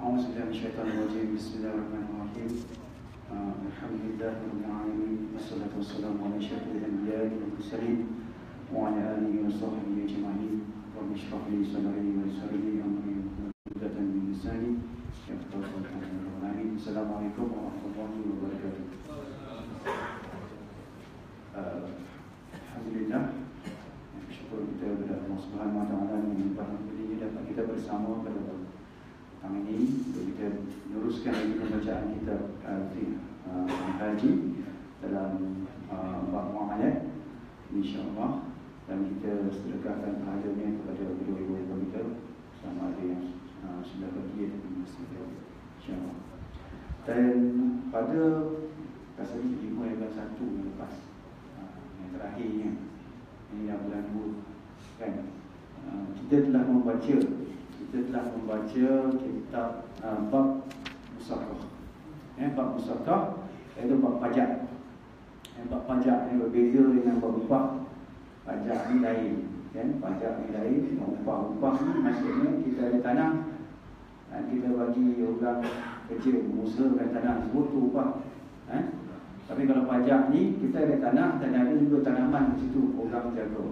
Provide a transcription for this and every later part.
أعوذ بالله من الشيطان الرجيم بسم الله الرحمن الرحيم آه، الحمد لله رب العالمين والصلاة والسلام على أشرف الأنبياء والمرسلين وعلى آله وصحبه أجمعين رب اشرح لي صدري ويسر لي أمري عقدة من لساني يفقهوا قولي السلام عليكم ورحمة الله وبركاته آه، الحمد لله bersyukur kita kepada Allah Subhanahu Wa Taala yang menyebabkan ini dapat kita bersama pada ini kita meneruskan lagi pembacaan kita uh, haji dalam uh, bab muamalat insyaallah. Dan kita sedekahkan pahalanya kepada kedua-dua ibu kita sama ada yang uh, sudah pergi ataupun masih ada insyaallah. Dan pada kasih lima yang satu yang lepas uh, yang terakhirnya ini bulan 2 kan? Uh, kita telah membaca kita telah membaca kitab uh, bab musakah eh, bab musakah iaitu bab pajak. Eh, bab pajak ni berbeza dengan bab upah. Pajak ni lain kan? Pajak ni lain upah. Upah ni maksudnya kita ada tanah. Dan kita bagi orang kerja mengusahakan tanah sebut tu upah. Eh? Tapi kalau pajak ni kita ada tanah dan ada juga tanaman di situ orang jaga.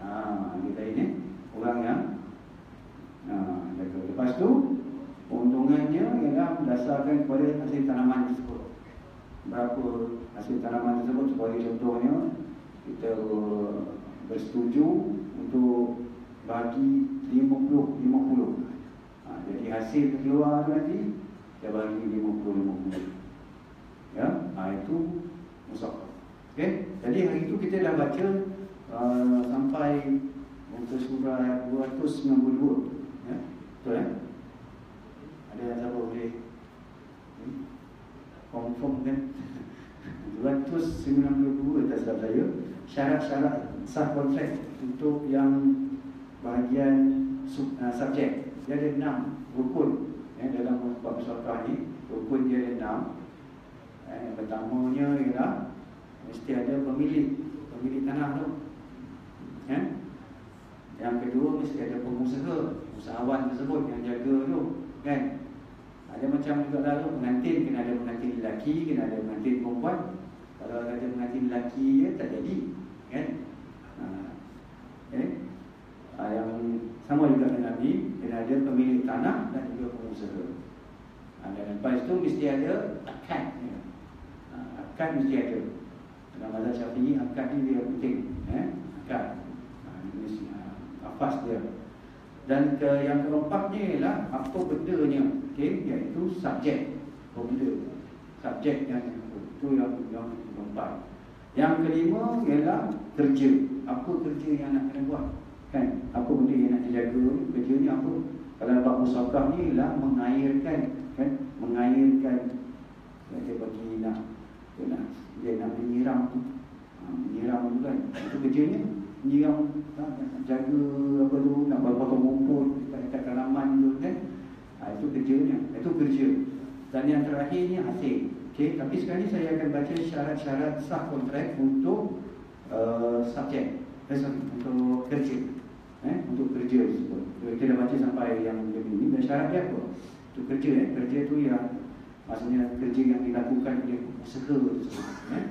Ha, kita ini orang yang ha. Lepas tu keuntungannya ialah berdasarkan kepada hasil tanaman tersebut. Berapa hasil tanaman tersebut sebagai contohnya kita bersetuju untuk bagi 50 50. Ha, jadi hasil keluar nanti kita bagi 50 50 ya ha, itu musafah okey jadi hari itu kita dah baca uh, sampai muka surah 292 ya betul ya ada yang siapa boleh. Hmm? confirm kan? 292 tak salah saya. Syarat-syarat sah kontrak untuk yang bahagian sub, uh, subjek. Dia ada enam rukun ya, dalam bab musafah ni. Rukun dia ada enam. Eh, yang pertamanya ialah mesti ada pemilik pemilik tanah tu. Eh? Yang kedua mesti ada pengusaha, usahawan tersebut yang jaga tu, kan? Ada macam juga lalu pengantin kena ada pengantin lelaki, kena ada pengantin perempuan. Kalau ada pengantin lelaki dia tak jadi, kan? Ha. Eh? Ha, yang sama juga dengan Nabi, kena ada pemilik tanah dan juga pengusaha. Ha, dan lepas itu mesti ada akad. Ya akad mesti ada. Dalam mazhab Syafi'i akad ni dia penting, eh? Akad. Ha, ini uh, afas dia. Dan ke yang keempatnya ialah apa bendanya, okey, iaitu subjek. Benda? Subjek yang itu yang yang keempat. Yang kelima ialah kerja. Apa kerja yang nak kena buat? Kan? Apa benda yang nak dijaga? Kerja ni apa? Kalau bab musafah ni ialah mengairkan, kan? Mengairkan dia bagi nak dia nak dia nak menyiram ha, menyiram tu kan itu kerjanya menyiram ha, jaga apa tu nak potong rumput dekat, dekat tanaman tu kan? Ha, itu kerjanya. Itu kerja. Dan yang terakhirnya hasil. Okay, tapi sekarang ni saya akan baca syarat-syarat sah kontrak untuk uh, subjek. Eh, untuk kerja. Eh, untuk kerja tersebut. Kita dah baca sampai yang ini. Dan syarat dia apa? Untuk kerja eh. kerja tu yang Maksudnya kerja yang dilakukan oleh usaha eh?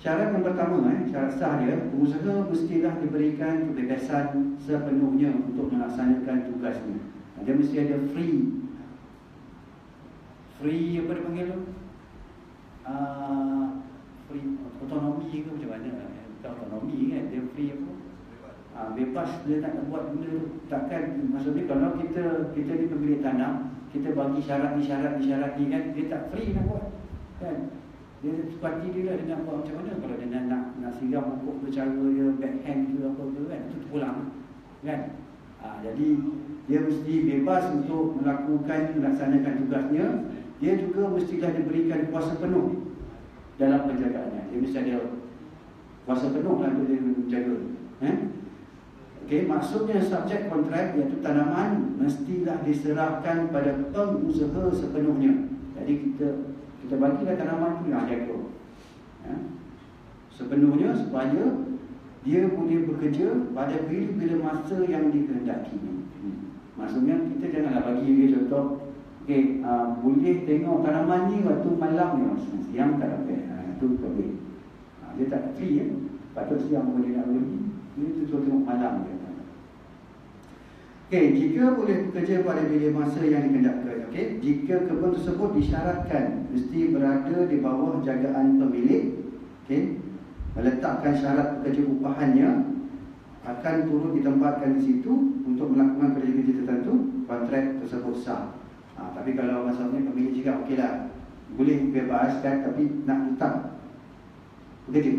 Syarat yang pertama, eh, syarat sah dia Usaha mestilah diberikan kebebasan sepenuhnya untuk melaksanakan tugasnya Dia mesti ada free Free apa dia panggil tu? Uh, free otonomi ke macam mana? Bukan otonomi kan, dia free apa? Uh, bebas dia nak buat benda Takkan, maksudnya kalau kita kita ni pemilik tanah kita bagi syarat ni syarat ni syarat ni kan dia tak free nak buat kan dia sepati dia lah dia nak buat macam mana? Kalau dia nak nak, siram pokok cara dia backhand ke apa ke kan? Itu pulang kan? Ha, jadi dia mesti bebas untuk melakukan melaksanakan tugasnya. Dia juga mestilah diberikan kuasa penuh dalam penjagaannya. Dia mesti ada kuasa penuh lah untuk dia menjaga eh? Okey, maksudnya subjek kontrak iaitu tanaman mestilah diserahkan pada pengusaha sepenuhnya. Jadi kita kita bagilah tanaman itu yang jaga. Ya. Sepenuhnya supaya dia boleh bekerja pada bila-bila masa yang dikehendaki. Hmm. Maksudnya kita janganlah bagi dia contoh Okey, uh, boleh tengok tanaman ni waktu malam ni siang tak dapat. Ha, itu boleh. Ha, dia tak free ya. Patut siang boleh nak beli. Ini tu tengok malam dia. Okey, jika boleh bekerja pada bilik masa yang dikendakkan, okey, jika kebun tersebut disyaratkan mesti berada di bawah jagaan pemilik, okey, meletakkan syarat pekerja upahannya akan turut ditempatkan di situ untuk melakukan kerja-kerja tertentu, kontrak tersebut sah. Ha, tapi kalau masalahnya pemilik juga okeylah, boleh bebaskan tapi nak tetap bekerja.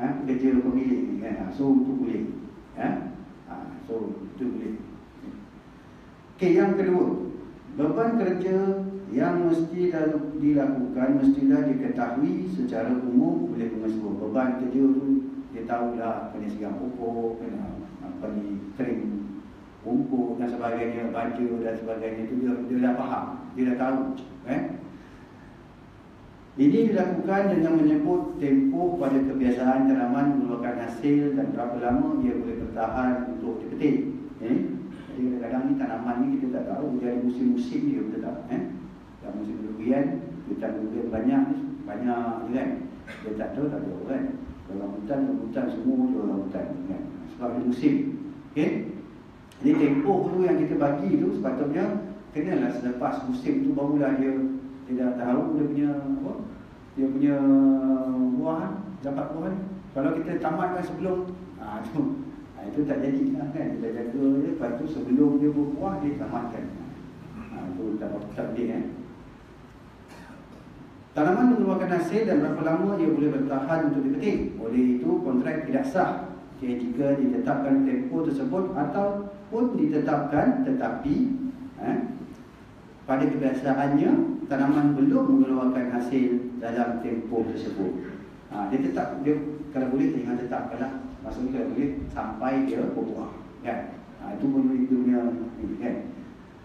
Ha, bekerja pemilik kan. Ha, so itu boleh. Ha? Ha, so itu boleh. Okey, yang kedua, beban kerja yang mesti dilakukan mestilah diketahui secara umum oleh pengesuh. Beban kerja tu dia tahulah kena siang pokok, kena apa ni, kering rumput dan sebagainya, baju dan sebagainya tu dia, dia dah faham, dia dah tahu. Eh? Ini dilakukan dengan menyebut tempoh pada kebiasaan tanaman mengeluarkan hasil dan berapa lama ia boleh bertahan untuk dipetik. Eh? Kadang-kadang ni tanaman ni kita tak tahu dia ada musim-musim dia betul tak eh? Dan musim durian, hutan durian banyak ni, banyak kan. Dia tak tahu tak tahu kan. Kalau hutan, hutan semua dia orang hutan kan. Sebab ada musim. Okey. Jadi tempoh tu yang kita bagi tu sepatutnya kenalah selepas musim tu barulah dia dia dah tahu dia punya apa? Dia punya buah dapat buah Kalau kita tamatkan sebelum ah tu Ha, itu tak jadi lah kan. Kita jaga je Lepas tu sebelum dia berbuah Dia tamatkan. Ha, Itu tak tak boleh kan. Tanaman mengeluarkan hasil dan berapa lama dia boleh bertahan untuk dipetik. Oleh itu kontrak tidak sah. Okay, jika ditetapkan tempoh tersebut ataupun ditetapkan tetapi eh, pada kebiasaannya tanaman belum mengeluarkan hasil dalam tempoh tersebut. Ha, dia tetap dia kalau boleh jangan tetapkanlah Maksudnya boleh sampai dia berbuah kan? Ha, itu pun itu punya kan?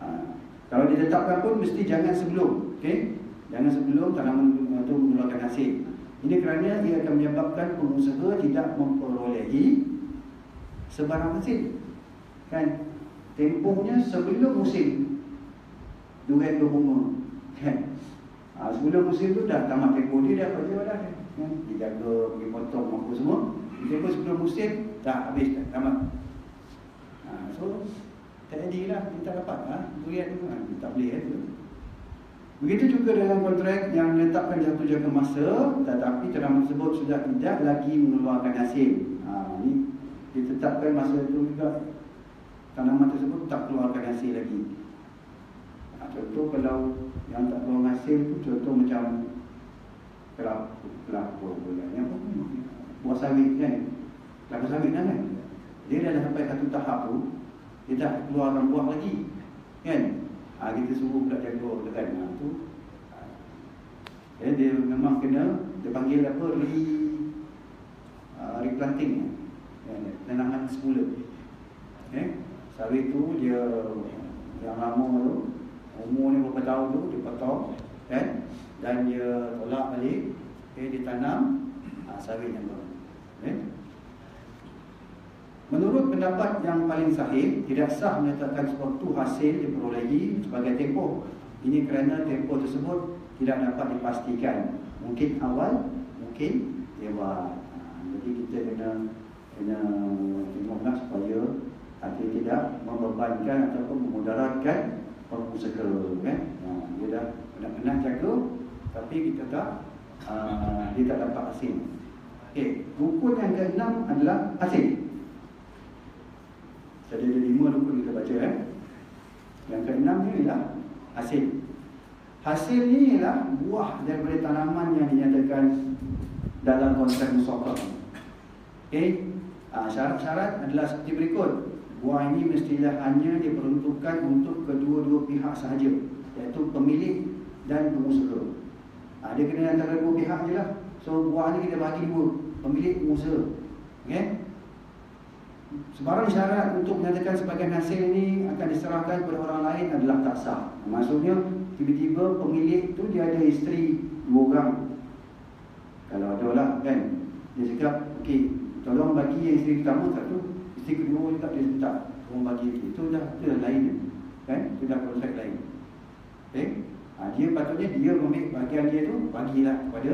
Ha, kalau ditetapkan pun mesti jangan sebelum okay? Jangan sebelum tanaman itu mengeluarkan hasil Ini kerana ia akan menyebabkan pengusaha tidak memperolehi sebarang hasil kan? Tempohnya sebelum musim Durian berbunga kan? Ha, sebelum musim tu dah tamat tempoh dia dah kerja dah kan? Dijaga, pergi potong apa semua pun sebelum musim dah habis dah tamat. Ha, so tak jadilah kita dapat ha, durian tu ha, tak boleh kan tu. Begitu juga dengan kontrak yang menetapkan jatuh jaga masa tetapi tanaman tersebut sudah tidak lagi mengeluarkan hasil. Ha, ini ditetapkan masa itu juga tanaman tersebut tak keluarkan hasil lagi. Ha, contoh kalau yang tak keluar hasil tu contoh macam kelapa, kelapa pula. Yang apa buah sawit kan? Kelapa sawit kan, kan? Dia dah sampai satu tahap tu dia dah keluarkan buah lagi kan? Ha, kita suruh pula jaga kan? Ha, tu. Ha. dia memang kena dia panggil apa re uh, replanting kan? tanaman semula. Eh? sawit tu dia yang lama tu umur ni berapa tahun tu dia potong kan? Dan dia tolak balik okay, dia tanam ha, sawit yang baru Eh? Menurut pendapat yang paling sahih, tidak sah menyatakan suatu hasil diperolehi sebagai tempoh. Ini kerana tempoh tersebut tidak dapat dipastikan. Mungkin awal, mungkin lewat. Ha, jadi kita kena kena tengoklah supaya hati tidak membebankan ataupun memudaratkan pengusaha. Ha, dia dah pernah-pernah jaga, tapi kita tak, uh, dia tak dapat hasil. Okey, rukun yang keenam adalah hasil. Jadi ada lima rukun kita baca eh. Yang keenam ni ialah hasil. Hasil ni ialah buah daripada tanaman yang dinyatakan dalam konteks musyawarah. Okey, ha, syarat-syarat adalah seperti berikut. Buah ini mestilah hanya diperuntukkan untuk kedua-dua pihak sahaja, iaitu pemilik dan pengusaha. Ha, dia kena antara dua pihak je lah. So buah ni kita bagi dua pemilik pengusaha. Okay? Sebarang syarat untuk menyatakan sebagian hasil ini akan diserahkan kepada orang lain adalah tak sah. Maksudnya, tiba-tiba pemilik tu dia ada isteri dua orang. Kalau ada lah kan, dia cakap, okey, tolong bagi yang isteri pertama satu, isteri kedua juga dia minta tolong bagi itu dah, itu dah lain kan, itu dah kontrak lain. Okay? Ha, dia patutnya dia ambil bahagian dia tu bagilah kepada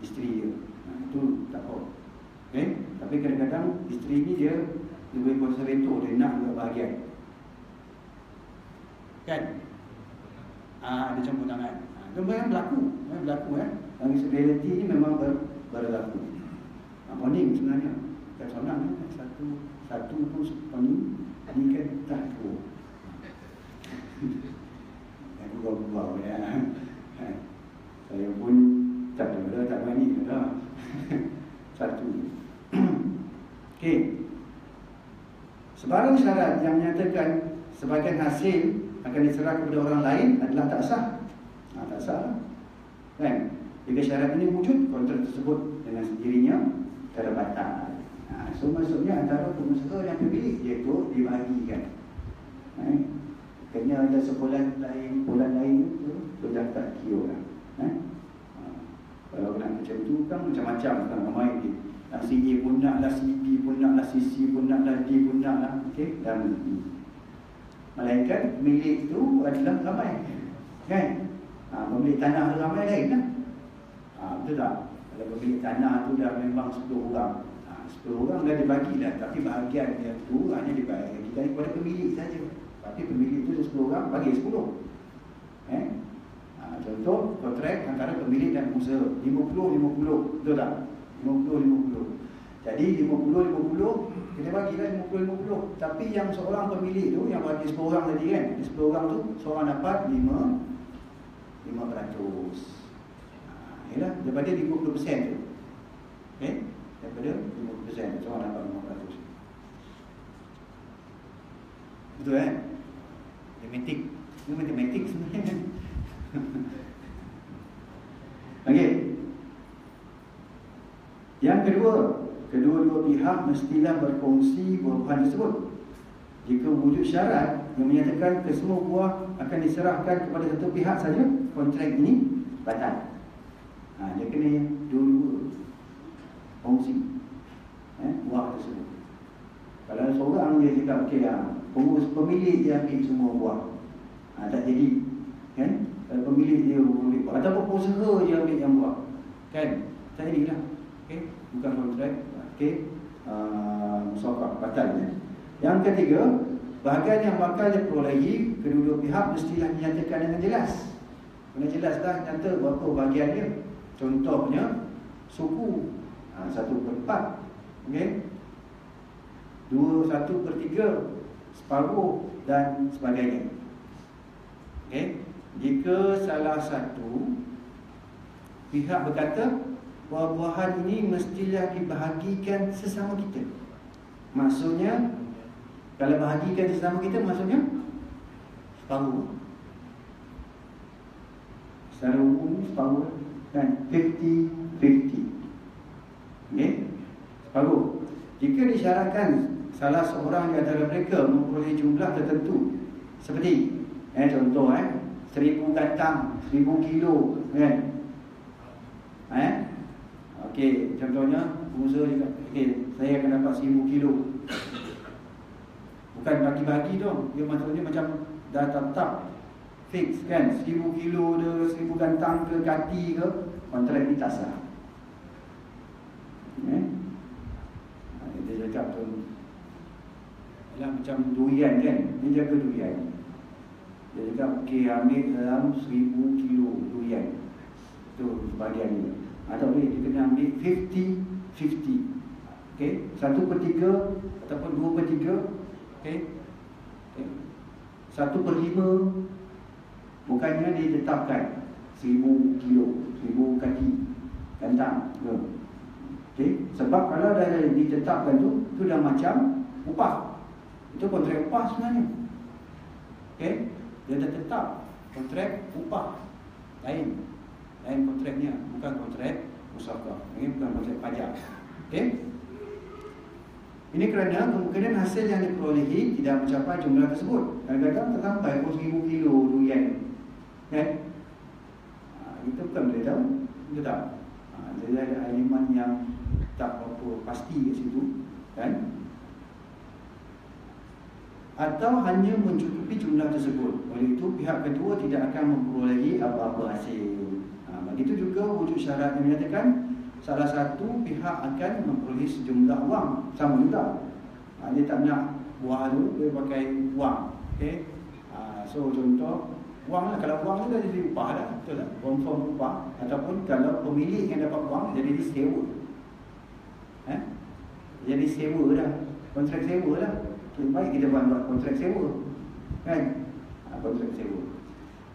isteri dia. Ha, itu tak apa. Okay? Tapi kadang-kadang isteri ni dia lebih konservator dia nak juga bahagian. Kan? Ah, ha, dia campur tangan. Ha, itu memang berlaku. Memang berlaku eh. Dan reality ni memang ber, berlaku. Ha, morning sebenarnya. Tak seorang eh. Satu satu tu morning. Ini kan tak tu. Yang berubah ya. Saya pun tak ada, tak mandi dah. Satu. Okey. Sebarang syarat yang menyatakan sebagian hasil akan diserah kepada orang lain adalah tak sah. Ha, tak sah. Kan? Jika syarat ini wujud, kontrak tersebut dengan sendirinya terbatal. Ha, so maksudnya antara pengusaha dan pemilik iaitu dibahagikan. Ha, kena ada sebulan lain, bulan lain itu kira lah. Tu kan macam-macam kan ramai ni. Nak si A pun nak lah, si B pun nak lah, si C pun nak lah, D pun nak lah. Okay? Dan Melainkan milik itu adalah ramai. Kan? Ha, pemilik tanah tu ramai lain lah. Ha, betul tak? Kalau pemilik tanah tu dah memang 10 orang. Ha, 10 orang dah dibagi dah. Tapi bahagian dia tu hanya dibagi kepada pemilik saja. Tapi pemilik tu 10 orang bagi 10. Eh? Contoh kontrak antara pemilik dan usaha 50-50. Betul tak? 50-50. Jadi 50-50 kita bagilah 50-50. Tapi yang seorang pemilik tu yang bagi 10 orang tadi kan, 10 orang tu seorang dapat 5 5%. Ha, yalah, daripada 50% tu. Okey? Daripada 50% seorang dapat 5%. Betul eh? Matematik. Ini matematik sebenarnya. Okey. Yang kedua, kedua-dua pihak mestilah berkongsi buah-buahan tersebut. Jika wujud syarat yang menyatakan kesemua buah akan diserahkan kepada satu pihak saja, kontrak ini batal. Ha, dia kena dua-dua kongsi eh, buah tersebut. Kalau seorang dia cakap, okey, ha, pemilik dia ambil semua buah. Ha, tak jadi. Kan? Pemilik dia ambil buah. Ataupun pengusaha dia ambil yang buah. Kan? Tak jadilah. Okay? Bukan kontrak. Okey. Uh, Musawakah. Batal. Ya? Yang ketiga, bahagian yang bakal diperolehi kedua-dua pihak mestilah dinyatakan dengan jelas. Kena jelas dah nyata berapa bahagian dia. Contohnya, suku ha, satu per empat. Okay? Dua, satu per tiga. Separuh dan sebagainya. Okay? Jika salah satu pihak berkata buah-buahan ini mestilah dibahagikan sesama kita. Maksudnya, kalau bahagikan sesama kita, maksudnya separuh. Secara umum, separuh. Kan? 50-50. Okay? Separuh. Jika disyaratkan salah seorang di antara mereka memperoleh jumlah tertentu, seperti, eh, contoh, eh, seribu kantang, seribu kilo, kan? Eh? Okey, contohnya pengusaha juga. Okey, saya akan dapat 1000 kilo. Bukan bagi-bagi tu. Dia maksudnya macam dah tetap fix kan 1000 kilo ke 1000 gantang ke kati ke kontrak ni tak sah. Eh? Dia cakap tu Ialah macam durian kan Dia jaga durian Dia cakap okey ambil dalam 1000 kilo durian Itu bahagian ni atau boleh dia kena ambil 50-50 okay? Satu per tiga Ataupun dua per tiga okay? okay? Satu per lima Bukannya dia Seribu kilo Seribu kaki Gantang okay? Sebab kalau dah ditetapkan tu Itu dah macam upah Itu kontrak upah sebenarnya okay? Dia dah tetap Kontrak upah. Lain. Lain kontraknya bukan kontrak usaha ini bukan kontrak pajak. Okey? Ini kerana kemungkinan hasil yang diperolehi tidak mencapai jumlah tersebut. Kadang-kadang tak sampai pun seribu kilo durian. Kan? Ha, itu bukan boleh tahu. Itu tak? Ha, jadi ada elemen yang tak berapa pasti kat situ. Kan atau hanya mencukupi jumlah tersebut. Oleh itu pihak kedua tidak akan memperolehi apa-apa hasil. Ha, begitu juga wujud syarat yang menyatakan salah satu pihak akan memperoleh sejumlah wang sama juga. Ha, dia tak nak buah tu dia pakai wang. Okey. Ha, so contoh wang lah kalau wang tu dah jadi upah dah. Betul tak? Confirm upah ataupun kalau pemilik yang dapat wang jadi disewa. Eh? Jadi sewa dah. Kontrak sewa dah. Lebih baik kita buat, kontrak sewa. Kan? Ha, kontrak sewa.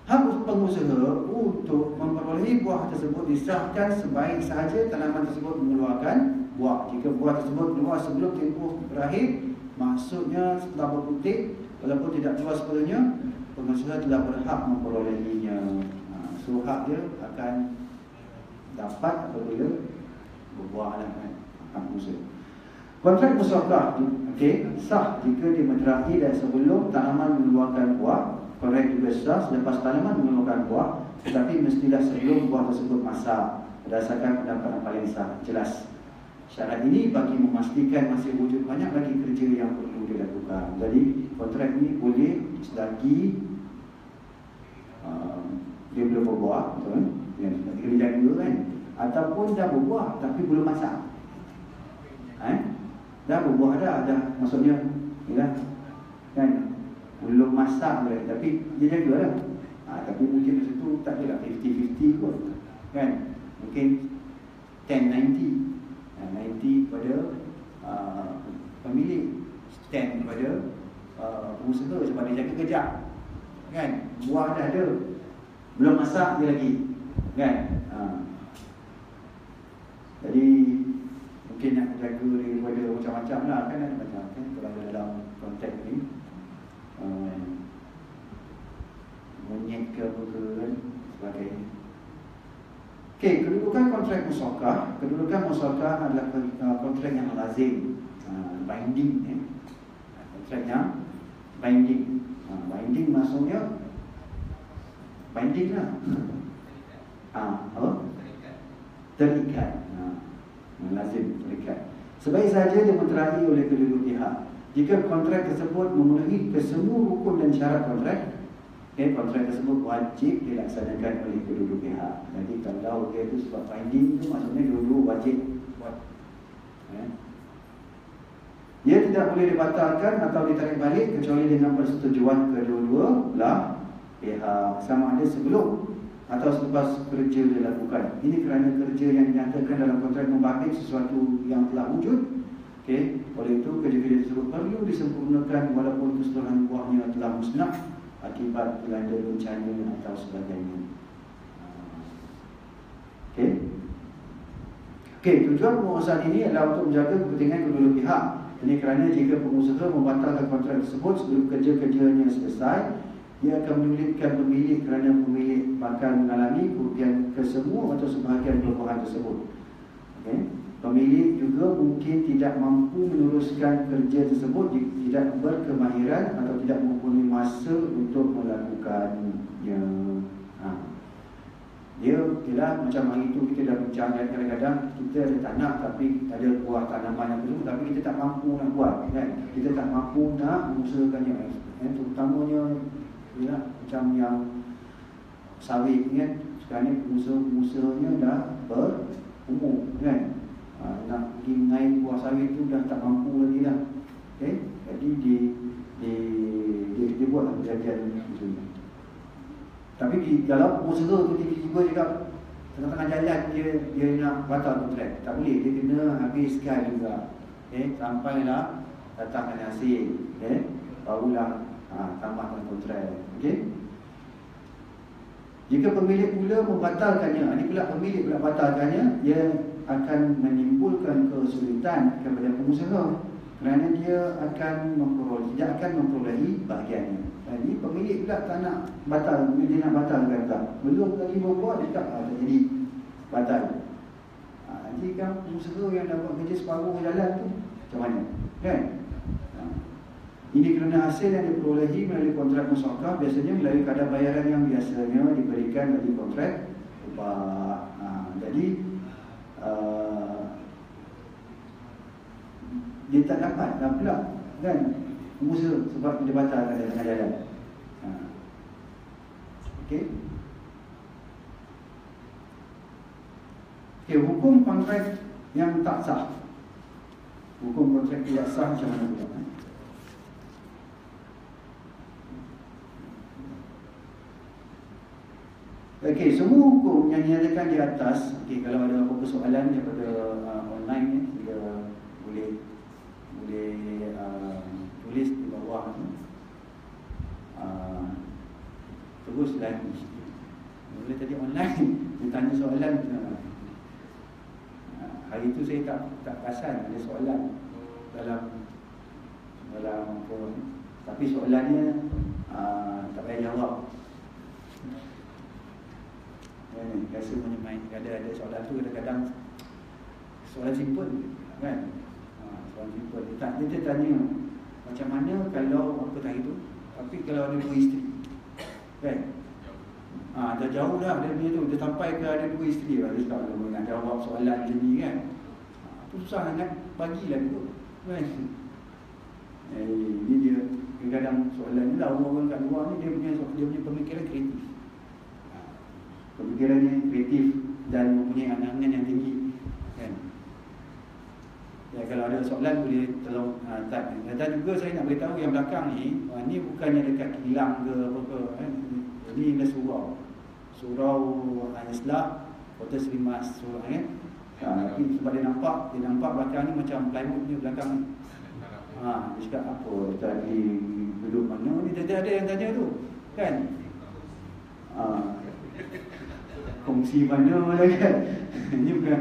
Hak pengusaha untuk memperolehi buah tersebut disahkan sebaik sahaja tanaman tersebut mengeluarkan buah. Jika buah tersebut keluar sebelum tempoh berakhir, maksudnya setelah berputik, walaupun tidak keluar sepenuhnya, pengusaha telah berhak memperolehinya. Ha, so, hak dia akan dapat apabila berbuah lah kan. Hak pengusaha. Kontrak musyawakah okay, sah jika dimeterai dan sebelum tanaman mengeluarkan buah Kontrak juga sah selepas tanaman mengeluarkan buah Tetapi mestilah sebelum buah tersebut masak Berdasarkan pendapat yang paling sah. Jelas. Syarat ini bagi memastikan masih wujud banyak lagi kerja yang perlu dilakukan. Jadi kontrak ini boleh selagi uh, Dia belum berbuah betul, ya, Kena jaga kan? Ataupun dah berbuah tapi belum masak. Eh? Dah berbuah dah, dah maksudnya ya, kan? Belum masak boleh tapi dia jaga lah. Ha, tapi mungkin masa tu tak ada lah 50-50 kot kan? Mungkin 10-90 ha, 90 pada uh, pemilik. 10 pada uh, pengusaha sebab dia jaga kejap kan? Buah dah ada. Belum masak dia lagi kan? Ha. jadi macam-macam lah kan ada macam kan kalau dalam konteks ni uh, monyet ke apa ke kan sebagainya. Okey, kedudukan kontrak musyawakah, kedudukan musyawakah adalah uh, kontrak yang lazim, uh, binding ya. Kontrak yang binding. Uh, binding maksudnya binding lah. Ah, uh, apa? Terikat. Uh, lazim terikat. Sebaik saja dimeterai oleh kedua pihak. Jika kontrak tersebut memenuhi kesemua rukun dan syarat kontrak, okay, kontrak tersebut wajib dilaksanakan oleh kedua pihak. Jadi kalau dia itu sebab finding itu maksudnya dua-dua wajib buat. Okay. Ia tidak boleh dibatalkan atau ditarik balik kecuali dengan persetujuan kedua-dua belah pihak sama ada sebelum atau selepas kerja dilakukan. Ini kerana kerja yang dinyatakan dalam kontrak membabit sesuatu yang telah wujud Okey, oleh itu kerja-kerja tersebut perlu disempurnakan walaupun keseluruhan buahnya telah musnah akibat dilanda bencana atau sebagainya. Okey. Okey, tujuan pengurusan ini adalah untuk menjaga kepentingan kedua pihak. Ini kerana jika pengusaha membatalkan kontrak tersebut sebelum kerja-kerjanya selesai, ia akan menyulitkan pemilik kerana pemilik bakal mengalami kerugian kesemua atau sebahagian perubahan tersebut. Okey. Pemilik juga mungkin tidak mampu meneruskan kerja tersebut tidak berkemahiran atau tidak mempunyai masa untuk melakukannya. Ha. Dia ialah macam hari itu kita dah bincang kan kadang-kadang kita ada tanah tapi ada buah tanaman yang perlu tapi kita tak mampu nak buat kan. Kita tak mampu nak mengusahakannya. Eh, terutamanya ialah macam yang sawit kan. Sekarang ni pengusaha-pengusahanya dah berumur kan ha, nak pergi mengair buah sawit tu dah tak mampu lagi lah okay? jadi di, di, dia, dia buat lah perjanjian tapi di dalam pengusaha tu tiba-tiba cakap tengah-tengah jalan dia dia nak batal kontrak tak boleh dia kena habiskan juga okay? sampailah datangkan hasil okay? barulah ha, tambahkan kontrak okay? Jika pemilik pula membatalkannya, ini pula pemilik pula batalkannya, dia akan menimbulkan kesulitan kepada pengusaha kerana dia akan memperoleh tidak akan memperolehi bahagiannya. Jadi pemilik pula tak nak batal, dia nak batalkan tak. Belum lagi berbuat dia tak ada jadi batal. Ha, jadi kan pengusaha yang dapat kerja separuh jalan tu macam mana? Kan? Ini kerana hasil yang diperolehi melalui kontrak musyawakah biasanya melalui kadar bayaran yang biasanya diberikan melalui kontrak upah. Ha, jadi uh, dia tak dapat dah pula kan pengusaha sebab dia batal kat tengah jalan. Ha. Okey. Okey, hukum kontrak yang tak sah. Hukum kontrak tidak sah macam mana pula? Eh? Okey, semua hukum yang dinyatakan di atas, okey kalau ada apa-apa soalan daripada uh, online ni, dia boleh boleh uh, tulis di bawah tu. Uh, terus lagi. Boleh tadi online dia tanya soalan uh, hari tu saya tak tak perasan ada soalan dalam dalam apa tapi soalannya uh, tak payah jawab kan rasa punya main kadang ada soalan tu kadang-kadang soalan simple kan? Ha, soalan simple. Dia, tak, dia, dia tanya macam mana kalau apa tadi tu? Tapi kalau ada dua isteri. Kan? Ha, dah jauh dah dia punya tu. Dia sampai ke ada dua isteri lah dia cakap nak jawab soalan macam ni kan? Ha, tu susah sangat bagilah tu kan? Eh, ini dia kadang-kadang soalan ni lah orang-orang kat luar ni dia punya, dia punya pemikiran kreatif pemikirannya kreatif dan mempunyai angan-angan yang tinggi kan? Ya, kalau ada soalan boleh tolong uh, type dan juga saya nak beritahu yang belakang ni uh, ni bukannya dekat hilang ke apa-apa kan? Ini adalah surau. Surau Al-Islah Kota Seri Mas surau kan? Tapi sebab dia nampak dia nampak belakang ni macam plywood ni belakang ni. Ha, dia cakap apa tadi duduk mana? Ni dia ada yang tanya tu kan? Ha, kongsi mana lah kan. Ini bukan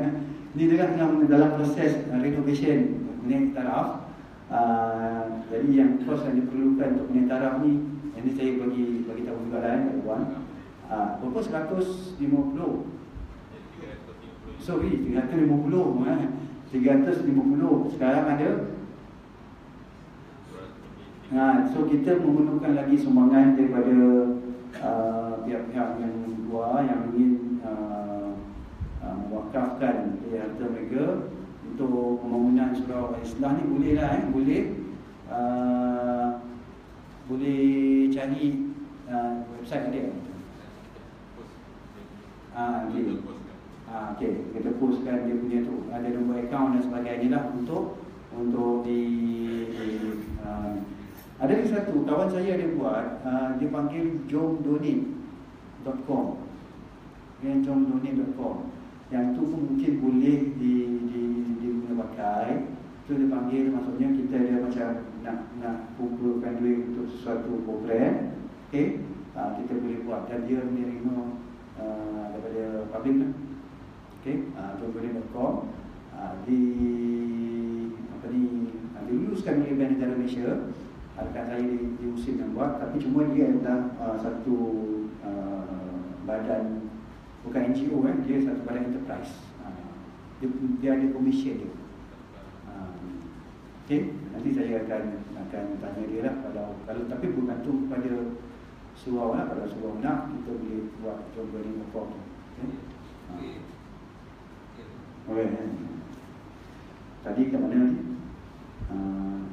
ini dengan dalam proses uh, renovation punya taraf. Uh, jadi yang kos yang diperlukan untuk punya taraf ni ini saya bagi bagi tahu juga lah kan tuan uh, berapa 150 sorry 350 eh. 350 sekarang ada? Nah, so kita memerlukan lagi sumbangan daripada uh, pihak-pihak uh, yang luar yang ingin uh, uh, mewakafkan uh, harta mereka untuk pembangunan surau Islam ni boleh lah eh? boleh uh, boleh cari uh, website dia Ah, okay. Ah, okay. Kita postkan dia punya tu ada nombor akaun dan sebagainya lah untuk untuk di, di uh, ada satu kawan saya dia buat uh, dia panggil jomdonate.com genjongdoni.com yang tu pun mungkin boleh di di di guna pakai tu dia panggil maksudnya kita dia macam nak nak kumpulkan duit untuk sesuatu program okey? Uh, kita boleh buat. Dan dia menerima uh, daripada public lah. Okey? Uh, jongdoni.com uh, di apa ni uh, diluluskan oleh Bank Negara Malaysia. Adakah saya di, yang buat Tapi cuma dia adalah uh, satu uh, badan bukan NGO kan dia satu badan enterprise ha. dia, dia ada komisen dia ha. okay? nanti saya akan akan tanya dia lah kalau, kalau tapi bergantung kepada surau lah kalau surau nak kita boleh buat coba ni perform okay? ha. okay. tadi kat mana tadi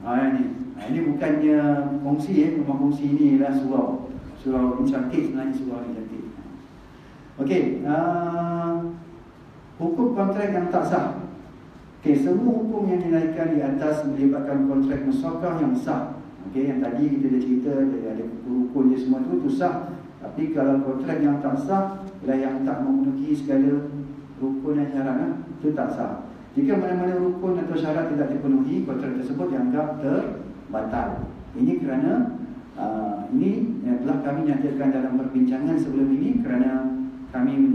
Ah, ha, ini. Ha, ini bukannya kongsi eh, rumah kongsi ni lah surau. Surau ini cantik sebenarnya surau ini cantik. Okey, uh, hukum kontrak yang tak sah. Okey, semua hukum yang dinaikkan di atas melibatkan kontrak musyawakah yang sah. Okey, yang tadi kita dah cerita ada hukum dia semua tu, tu sah. Tapi kalau kontrak yang tak sah ialah yang tak memenuhi segala rukun dan syarat, eh, itu tak sah. Jika mana-mana rukun atau syarat tidak dipenuhi, kontrak tersebut dianggap terbatal. Ini kerana uh, ini yang telah kami nyatakan dalam perbincangan sebelum ini kerana kami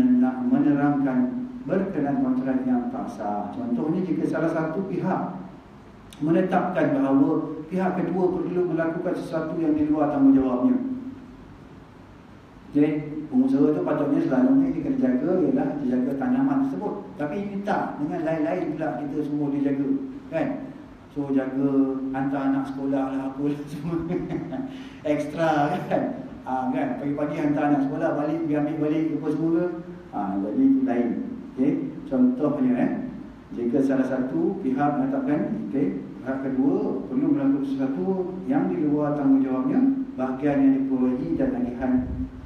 menerangkan berkenaan kontrak yang tak sah. Contohnya jika salah satu pihak menetapkan bahawa pihak kedua perlu melakukan sesuatu yang di luar tanggungjawabnya. Jadi pengusaha itu patutnya selalunya dia jaga ialah dijaga tanaman tersebut. Tapi ini tak dengan lain-lain pula kita semua dijaga. Kan? So jaga hantar anak sekolah lah apa semua. Ekstra kan? Ha, kan? Pagi-pagi hantar anak sekolah balik dia ambil balik apa semua ha, jadi itu lain. Okey? Contohnya eh? Jika salah satu pihak mengatakan okey? Pihak kedua perlu melakukan sesuatu yang di luar tanggungjawabnya bahagian yang diperolehi dan tagihan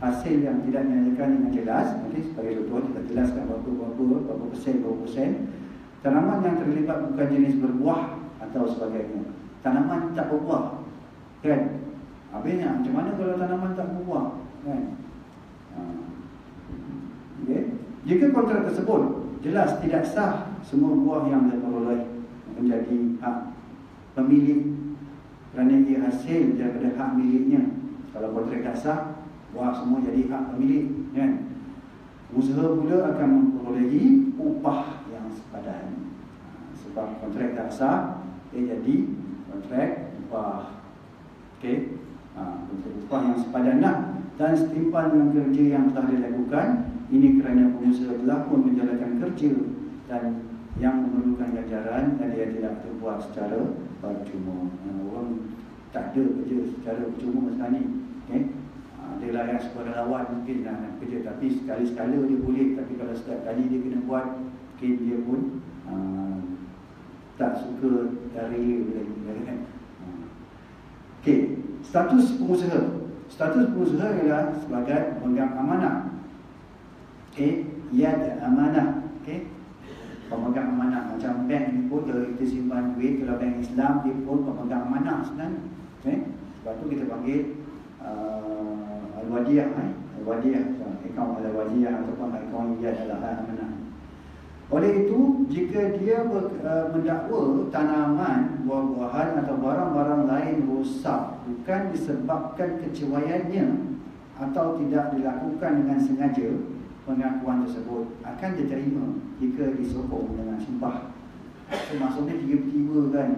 hasil yang tidak dinyatakan dengan jelas nanti sebagai contoh kita jelaskan berapa berapa berapa persen berapa persen. Tanaman yang terlibat bukan jenis berbuah atau sebagainya. Tanaman tak berbuah kan habisnya macam mana kalau tanaman tak berbuah kan? Ha. okay. jika kontrak tersebut jelas tidak sah semua buah yang diperoleh menjadi hak pemilik kerana ia hasil daripada hak miliknya. Kalau kontrak tak sah buah semua jadi hak pemilik kan? Usaha pula akan memperolehi upah yang sepadan. Ha, sebab kontrak tak sah ia jadi kontrak upah okey ha, kontrak upah yang sepadan lah dan setimpal dengan kerja yang telah dilakukan ini kerana pengusaha telah pun menjalankan kerja dan yang memerlukan ganjaran dan dia tidak terbuat secara percuma. Orang tak ada kerja secara percuma sekarang ni. Okay? Ha, dia lah yang sekolah lawan mungkin nak, nak kerja tapi sekali-sekala dia boleh tapi kalau setiap kali dia kena buat mungkin dia pun uh, tak suka dari dari kan. Okey, status pengusaha. Status pengusaha ialah sebagai pemegang amanah. Okey, ia ada amanah. Okey, pemegang amanah macam bank ni pun kalau kita simpan duit kalau bank Islam dia pun pemegang amanah sebenarnya okay? sebab tu kita panggil uh, al-wadiyah eh? al-wadiyah akaun al-wadiyah ataupun akaun dia adalah amanah oleh itu jika dia uh, mendakwa tanaman buah-buahan atau barang-barang lain rosak bukan disebabkan kecewayannya atau tidak dilakukan dengan sengaja pengakuan tersebut akan diterima jika disokong dengan sumpah. So, maksudnya tiba-tiba kan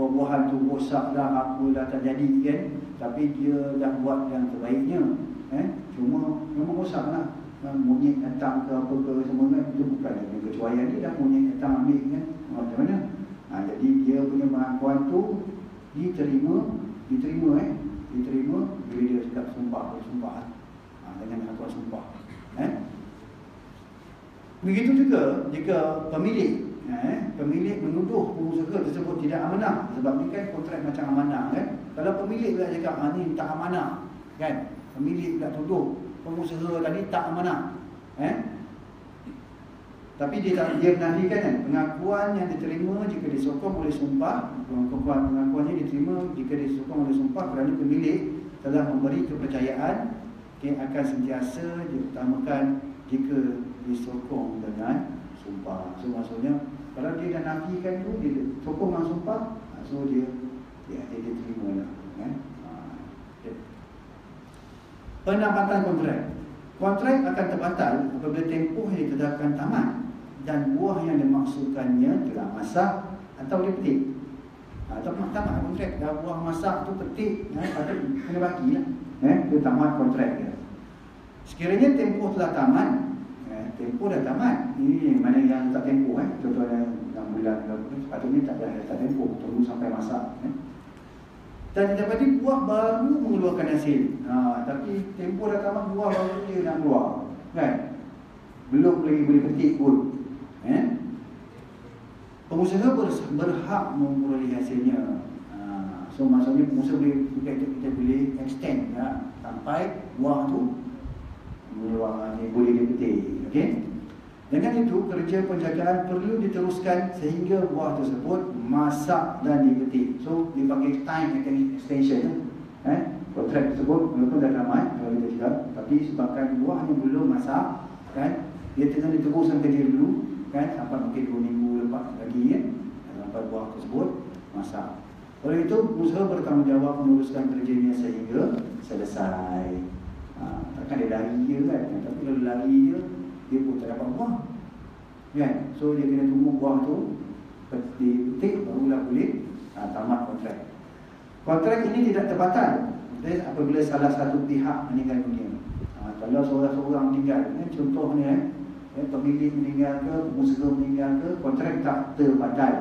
buah-buahan tu rosak dah apa dah terjadi kan tapi dia dah buat yang terbaiknya eh cuma memang rosak lah monyet datang ke apa ke semua kan itu bukan yang kecuali dia dah monyet datang ambil kan. Macam mana? Ha, jadi dia punya pengakuan tu diterima diterima eh? Diterima bila dia cakap sumpah sumpah ha, dengan pengakuan sumpah Eh? Begitu juga jika pemilik eh, pemilik menuduh pengusaha tersebut tidak amanah sebab ni kan kontrak macam amanah kan? Kalau pemilik pula cakap ah, ni tak amanah kan? Pemilik pula tuduh pengusaha tadi tak amanah eh? tapi dia tak dia menafikan kan pengakuan yang diterima jika disokong oleh sumpah pengakuan pengakuannya diterima jika disokong oleh sumpah kerana pemilik telah memberi kepercayaan okay, akan sentiasa diutamakan jika disokong dengan sumpah. So maksudnya kalau dia dah nafikan tu dia sokong dengan sumpah, ah, so dia dia dia, dia terima lah. Kan? Okay. Penambatan kontrak. Kontrak akan terbatal apabila tempoh yang ditetapkan tamat dan buah yang dimaksudkannya telah masak atau dipetik. Atau tamat kontrak dah buah masak tu petik, ya, patut kena bagilah. Eh, dia tamat kontrak dia. Sekiranya tempoh telah tamat, eh, tempoh dah tamat. Ini mana yang tak tempoh eh. Contohnya yang bulan sepatutnya tak ada tak tempoh, tunggu sampai masak eh. Dan didapati buah baru mengeluarkan hasil. Ha, tapi tempoh dah tamat buah baru dia nak keluar. Kan? Belum lagi boleh petik pun. Eh? Pengusaha berhak memperoleh hasilnya. Ha, so maksudnya pengusaha boleh kita, kita boleh extend ya, sampai buah tu ni boleh dipetik okey dengan itu kerja penjagaan perlu diteruskan sehingga buah tersebut masak dan dipetik so dipanggil time extension eh? Kontrak tersebut walaupun dah tamat kalau kita cakap tapi sebabkan buahnya belum masak kan? Dia tengah diteruskan kerja dulu kan? Sampai mungkin 2 minggu lepas lagi ya sampai buah tersebut masak. Oleh itu usaha bertanggungjawab meneruskan kerjanya sehingga selesai. Ha, takkan dia lari je kan? Tapi kalau lari je dia pun tak dapat buah kan? So dia kena tunggu buah tu. Petik barulah boleh ha, tamat kontrak. Kontrak ini tidak terbatal. Okay? apabila salah satu pihak meninggal dunia. Ha, kalau seorang-seorang meninggal eh, contohnya eh, eh, pemilik meninggal ke pengusaha meninggal ke kontrak tak terbatal.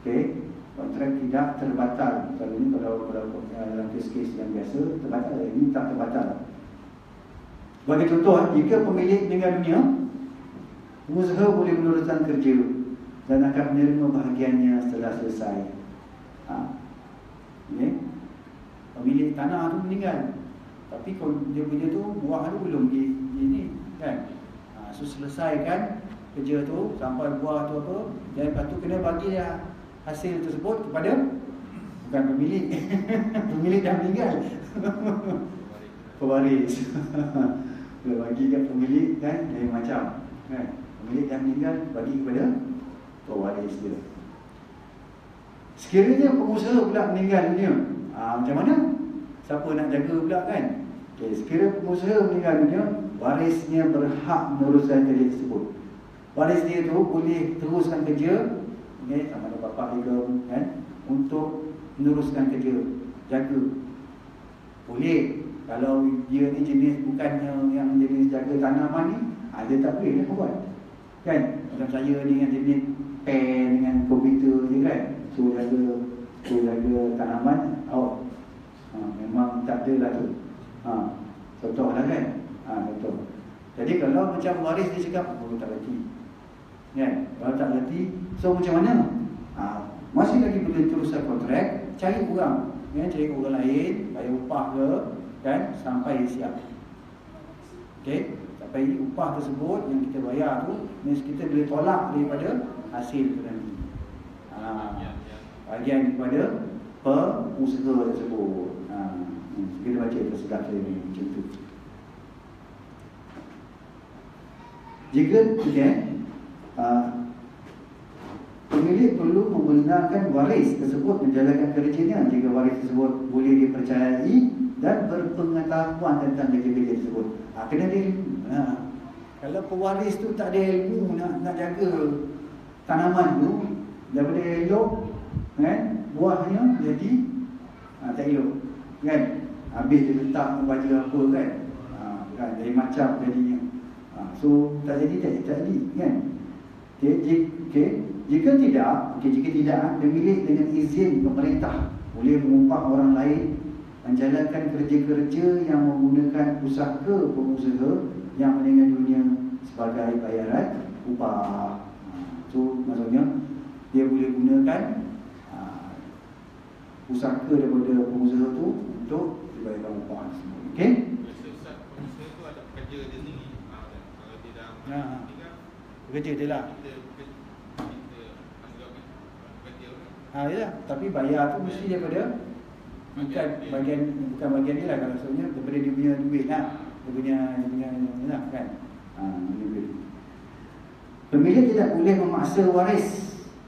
Okay, kontrak tidak terbatal. Kalau ini kalau kalau dalam kes-kes yang biasa terbatal, ini tak terbatal. Bagi contoh, jika pemilik meninggal dunia, pengusaha boleh meneruskan kerja dan akan menerima bahagiannya setelah selesai. Ha. Okay. tanah tu meninggal. Tapi kalau dia punya tu buah tu belum di, di ni kan. Ha, so selesaikan kerja tu sampai buah tu apa dan lepas tu kena bagi dia hasil tersebut kepada bukan pemilik. pemilik dah meninggal. Pewaris. Kalau bagi kat pemilik kan lain macam kan. Pemilik dah meninggal bagi kepada pewaris dia. Sekiranya pengusaha pula meninggal dunia, ha, macam mana? Siapa nak jaga pula kan? Okay, sekiranya pengusaha meninggal dunia, warisnya berhak meneruskan kerja tersebut. Waris dia tu boleh teruskan kerja, okay, sama ada bapa dia kan, untuk meneruskan kerja, jaga. Boleh. Kalau dia ni jenis bukannya yang jenis jaga tanaman ni, ha, dia tak boleh lah buat. Kan? Macam saya ni yang jenis pen dengan komputer je kan suruh jaga suruh jaga tanaman awak ha, memang tak ada lah tu. Ha, contoh lah kan? Ha, contoh. Jadi kalau macam waris dia cakap oh tak reti. Kan? Kalau tak reti so macam mana? Ha, masih lagi boleh teruskan kontrak cari orang. Ya, cari orang lain bayar upah ke kan sampai siap Okay, sampai upah tersebut yang kita bayar tu, kita boleh tolak daripada hasil tu nanti. Ha, bagian kepada pengusaha tersebut. Ha, kita baca tersedap saya ni macam tu. Jika okay, uh, pemilik perlu membenarkan waris tersebut menjalankan kerjanya jika waris tersebut boleh dipercayai dan berpengetahuan tentang kerja-kerja tersebut. Ha, kena dia, ha, kalau pewaris tu tak ada ilmu nak, nak jaga tanaman tu daripada elok kan buahnya jadi ha, tak elok kan. Habis dia letak baju apa kan. Ha, kan dari macam jadinya. Ha, so tak jadi tak, jadi kan. Okay, okay. jika tidak okay, jika tidak pemilik dengan izin pemerintah. Boleh mengupah orang lain menjalankan kerja-kerja yang menggunakan pusaka pengusaha yang meninggal dunia sebagai bayaran upah. Ha, so maksudnya dia boleh gunakan pusaka daripada pengusaha tu untuk dibayarkan upah semua. Okey? Pengusaha tu ada kerja dia sendiri. Kalau dia dah ha. Kerja dia lah. Ha, ya, tapi bayar tu mesti daripada bukan bagian bukan bagian dia lah kalau sebenarnya daripada dia punya duit lah. Dia punya dia punya lah kan. Ha, duit. Pemilik tidak boleh memaksa waris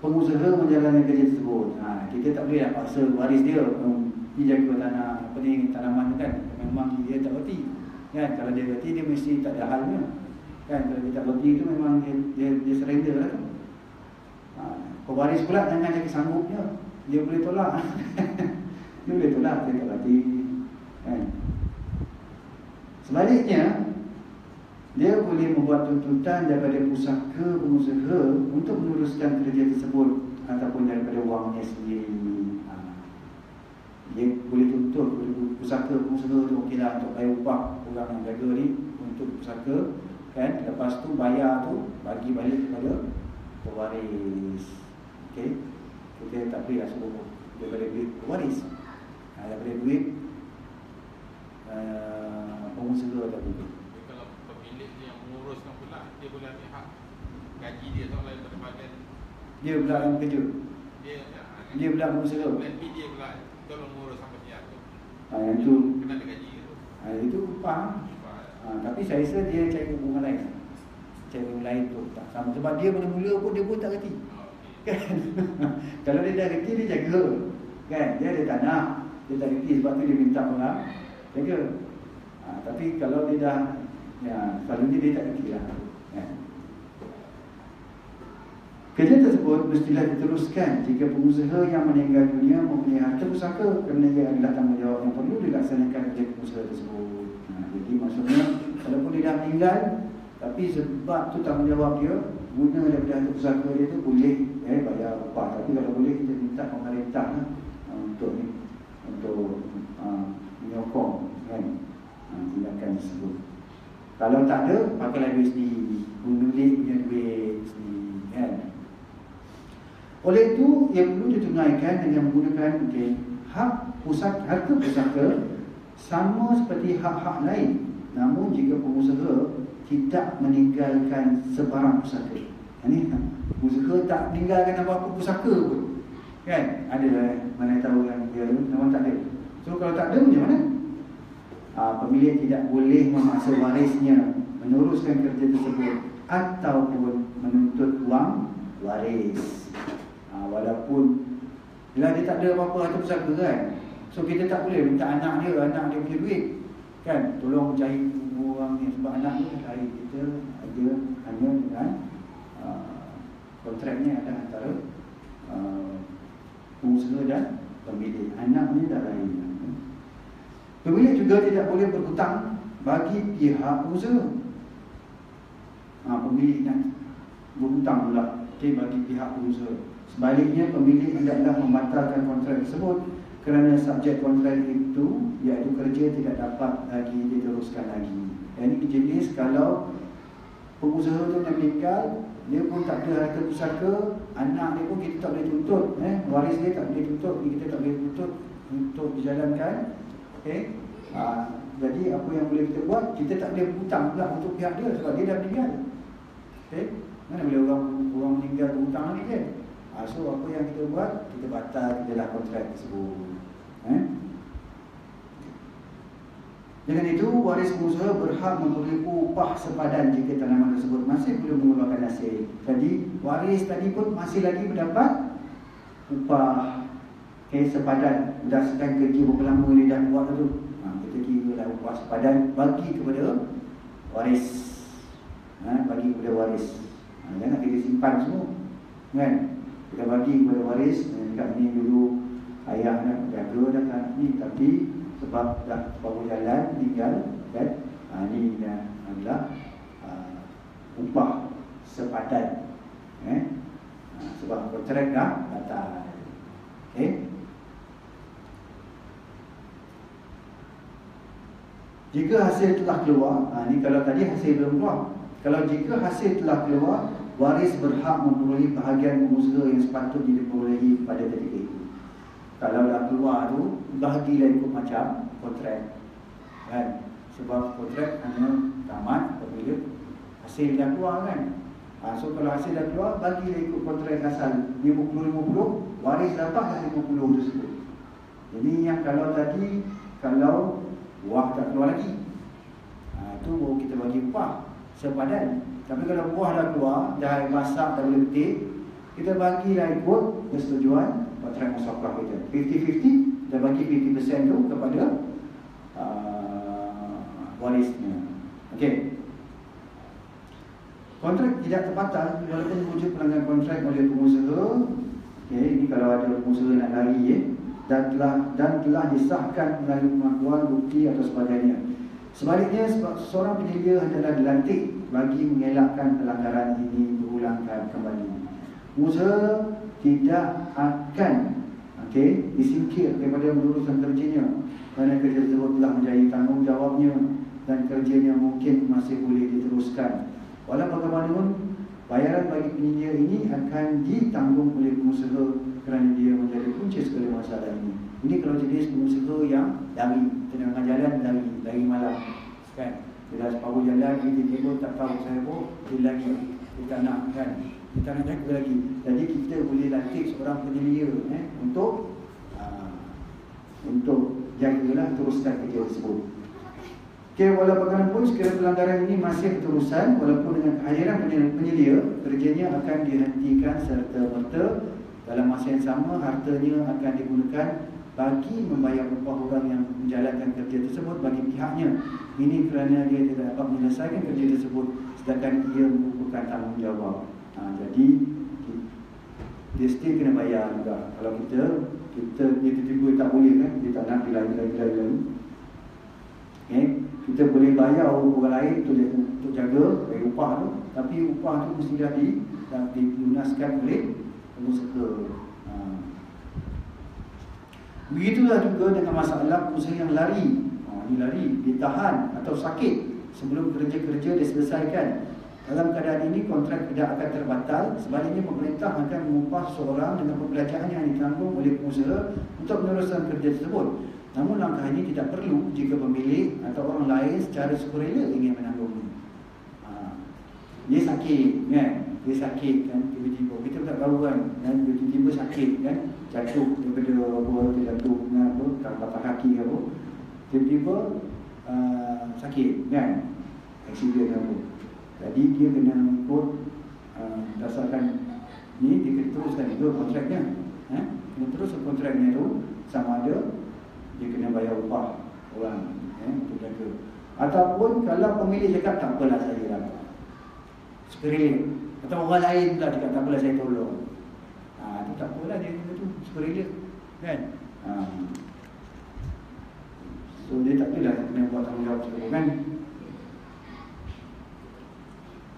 pengusaha menjalankan kerja tersebut. Ha, kita tak boleh nak paksa waris dia pergi jaga tanah apa ni tanaman kan. Memang dia tak reti. Kan kalau dia reti dia mesti tak ada halnya. Kan kalau dia tak reti tu memang dia dia, dia surrender lah tu. Ha, pewaris pula jangan jadi sanggupnya. Dia boleh tolak. dia boleh tolak dia tak reti. Kan. Sebaliknya, dia boleh membuat tuntutan daripada pusaka pengusaha untuk meneruskan kerja tersebut ataupun daripada wangnya sendiri. Ha. Dia boleh tuntut pusaka pengusaha tu okeylah untuk bayar upah orang yang jaga ni untuk pusaka kan lepas tu bayar tu bagi balik kepada pewaris. Okey. Kita tak boleh lah suruh daripada duit pewaris. Ha, daripada duit uh, pengusaha tak boleh. Menguruskan pula dia boleh ambil hak gaji dia soalan daripada badan. Dia pula yang bekerja dia ya, dia pula pengusaha. Tapi dia pula tolong mengurus sampai dia tu ha, yang tu. Kena ada gaji tu. Ha, itu upah ha, tapi saya rasa dia cari hubungan lain. Cari hubungan lain tu tak sama. Sebab dia mula-mula pun dia pun tak reti. Oh, okay. kan? Kalau dia dah reti dia jaga. Kan? Dia ada tanah dia tak reti sebab tu dia minta orang jaga ha, tapi kalau dia dah Ya, selalunya dia tak kerti lah. Ya. Kerja tersebut mestilah diteruskan jika pengusaha yang meninggal dunia mempunyai harta pusaka kerana ia adalah tanggungjawab yang perlu dilaksanakan kerja pengusaha tersebut. Nah, jadi maksudnya, walaupun dia dah meninggal, tapi sebab tu tanggungjawab dia, guna daripada harta pusaka dia tu boleh eh, bayar upah. Tapi kalau boleh kita minta pemerintah lah, untuk untuk uh, menyokong kan, uh, tindakan tersebut. Kalau tak ada, pakailah duit sendiri Menulis punya duit sendiri kan? Oleh itu, yang perlu ditunaikan dengan menggunakan okay, hak pusat harta pusaka sama seperti hak-hak lain. Namun jika pengusaha tidak meninggalkan sebarang pusaka. Ini pengusaha tak meninggalkan apa-apa pusaka pun. Kan? Ada lah mana tahu yang dia memang tak ada. So kalau tak ada macam mana? Ha, pemilik tidak boleh memaksa warisnya meneruskan kerja tersebut ataupun menuntut wang waris. Ha, walaupun bila dia tak ada apa-apa harta pusaka kan. So kita tak boleh minta anak dia, anak dia punya duit. Kan? Tolong cari orang ni sebab anak ni hari kita ada hanya dengan uh, kontraknya ada antara uh, pengusaha dan pemilik. Anak ni dah lain. Pemilik juga tidak boleh berhutang bagi pihak pengusaha. Ha, pemilik nak berhutang pula okay, bagi pihak pengusaha. Sebaliknya pemilik hendaklah membatalkan kontrak tersebut kerana subjek kontrak itu iaitu kerja tidak dapat lagi diteruskan lagi. Ini jenis kalau pengusaha tu nak meninggal, dia pun tak ada harta pusaka, anak dia pun kita tak boleh tuntut, eh? waris dia tak boleh tuntut, kita tak boleh tuntut untuk dijalankan. Okay? Ha, jadi apa yang boleh kita buat, kita tak boleh hutang pula untuk pihak dia sebab dia dah meninggal. Okay? Mana boleh orang orang meninggal hutang lagi kan? Ha, so apa yang kita buat, kita batal kita dah kontrak tersebut. Eh? Dengan itu, waris pengusaha berhak memberi upah sepadan jika tanaman tersebut masih belum mengeluarkan hasil. Jadi, waris tadi pun masih lagi mendapat upah okay, sepadan berdasarkan kerja berapa lama dia dah buat tu. Ha, kita kira lah upah sepadan bagi kepada waris. Ha, bagi kepada waris. Ha, jangan kita simpan semua. Kan? Kita bagi kepada waris. Dekat ni dulu ayah nak jaga dah kan ni. Tapi sebab dah baru jalan tinggal kan? Ha, ni dah adalah uh, upah sepadan eh? Ha, sebab kontrak dah batal. Okey? Jika hasil telah keluar ha, ni kalau tadi hasil belum keluar. Kalau jika hasil telah keluar waris berhak memperoleh bahagian pengusaha yang sepatutnya diperolehi pada ketika itu. Kalau dah keluar tu Bahagilah ikut macam kontrak kan? Sebab kontrak hanya tamat apabila hasil dah keluar kan? Ha, So kalau hasil dah keluar Bagilah ikut kontrak asal 50-50 Waris dapatlah 50 tersebut. Jadi yang kalau tadi Kalau buah tak keluar lagi ha, Itu baru kita bagi upah Sepadan. Tapi kalau buah dah keluar Dah masak dah boleh petik Kita bagilah ikut persetujuan kontrak musafrah kita 50-50 dan bagi 50% tu kepada uh, warisnya okey. Kontrak tidak terbatal walaupun wujud pelanggan kontrak oleh pengusaha okey ini kalau ada pengusaha nak lari ya dan telah dan telah disahkan melalui pengakuan bukti atau sebagainya. Sebaliknya sebab seorang penyedia hendaklah dilantik bagi mengelakkan pelanggaran ini berulangkan kembali. Pengusaha tidak akan okay, disingkir daripada meneruskan kerjanya kerana kerja tersebut telah menjadi tanggungjawabnya dan kerjanya mungkin masih boleh diteruskan. Walau bagaimanapun, bayaran bagi penyedia ini akan ditanggung oleh pengusaha kerana dia menjadi kunci segala masalah ini. Ini kalau jenis pengusaha yang dari tengah jalan dari dari malam kan. Bila separuh jalan, dia tiba tak tahu saya pun, dia lagi kita nak kan kita nak jaga lagi. Jadi kita boleh latih seorang penyelia eh, untuk uh, untuk jagalah teruskan kerja tersebut. Okay, walaupun bagaimanapun sekiranya pelanggaran ini masih berterusan walaupun dengan kehadiran penyelia, kerjanya akan dihentikan serta merta dalam masa yang sama hartanya akan digunakan bagi membayar upah orang yang menjalankan kerja tersebut bagi pihaknya. Ini kerana dia tidak dapat menyelesaikan kerja tersebut sedangkan ia merupakan tanggungjawab. Ha, jadi dia still kena bayar juga. Kalau kita kita dia tiba-tiba tak boleh kan, dia tak nak dilai dilai. Okay. Kita boleh bayar orang lain untuk, untuk jaga bagi upah tu, tapi upah tu mesti dah di dah dilunaskan oleh pengusaha. Ha. Begitulah juga dengan masalah pengusaha yang lari. Ha, ini lari, ditahan atau sakit sebelum kerja-kerja diselesaikan. Dalam keadaan ini kontrak tidak akan terbatal Sebaliknya pemerintah akan mengupah seorang dengan pembelajaran yang ditanggung oleh pengusaha Untuk meneruskan kerja tersebut Namun langkah ini tidak perlu jika pemilik atau orang lain secara sukarela ingin menanggungnya. Ha. Dia sakit kan? Dia sakit kan tiba-tiba. Kita tak tahu kan, kan? tiba-tiba sakit kan? Jatuh daripada apa, dia jatuh dengan apa, tak patah kaki apa. Tiba-tiba uh, sakit kan? Aksiden apa. Jadi dia kena ikut uh, dasarkan ni dia kena teruskan itu kontraknya. Eh? Kena terus kontraknya tu sama ada dia kena bayar upah orang eh, untuk jaga. Ataupun kalau pemilik cakap tak apalah saya lah. Sekeliling. Atau orang lain pula cakap tak apalah saya tolong. Itu tak apalah dia kata tu sekeliling. Kan? Ha. So dia tak adalah kena buat tanggungjawab sekeliling kan?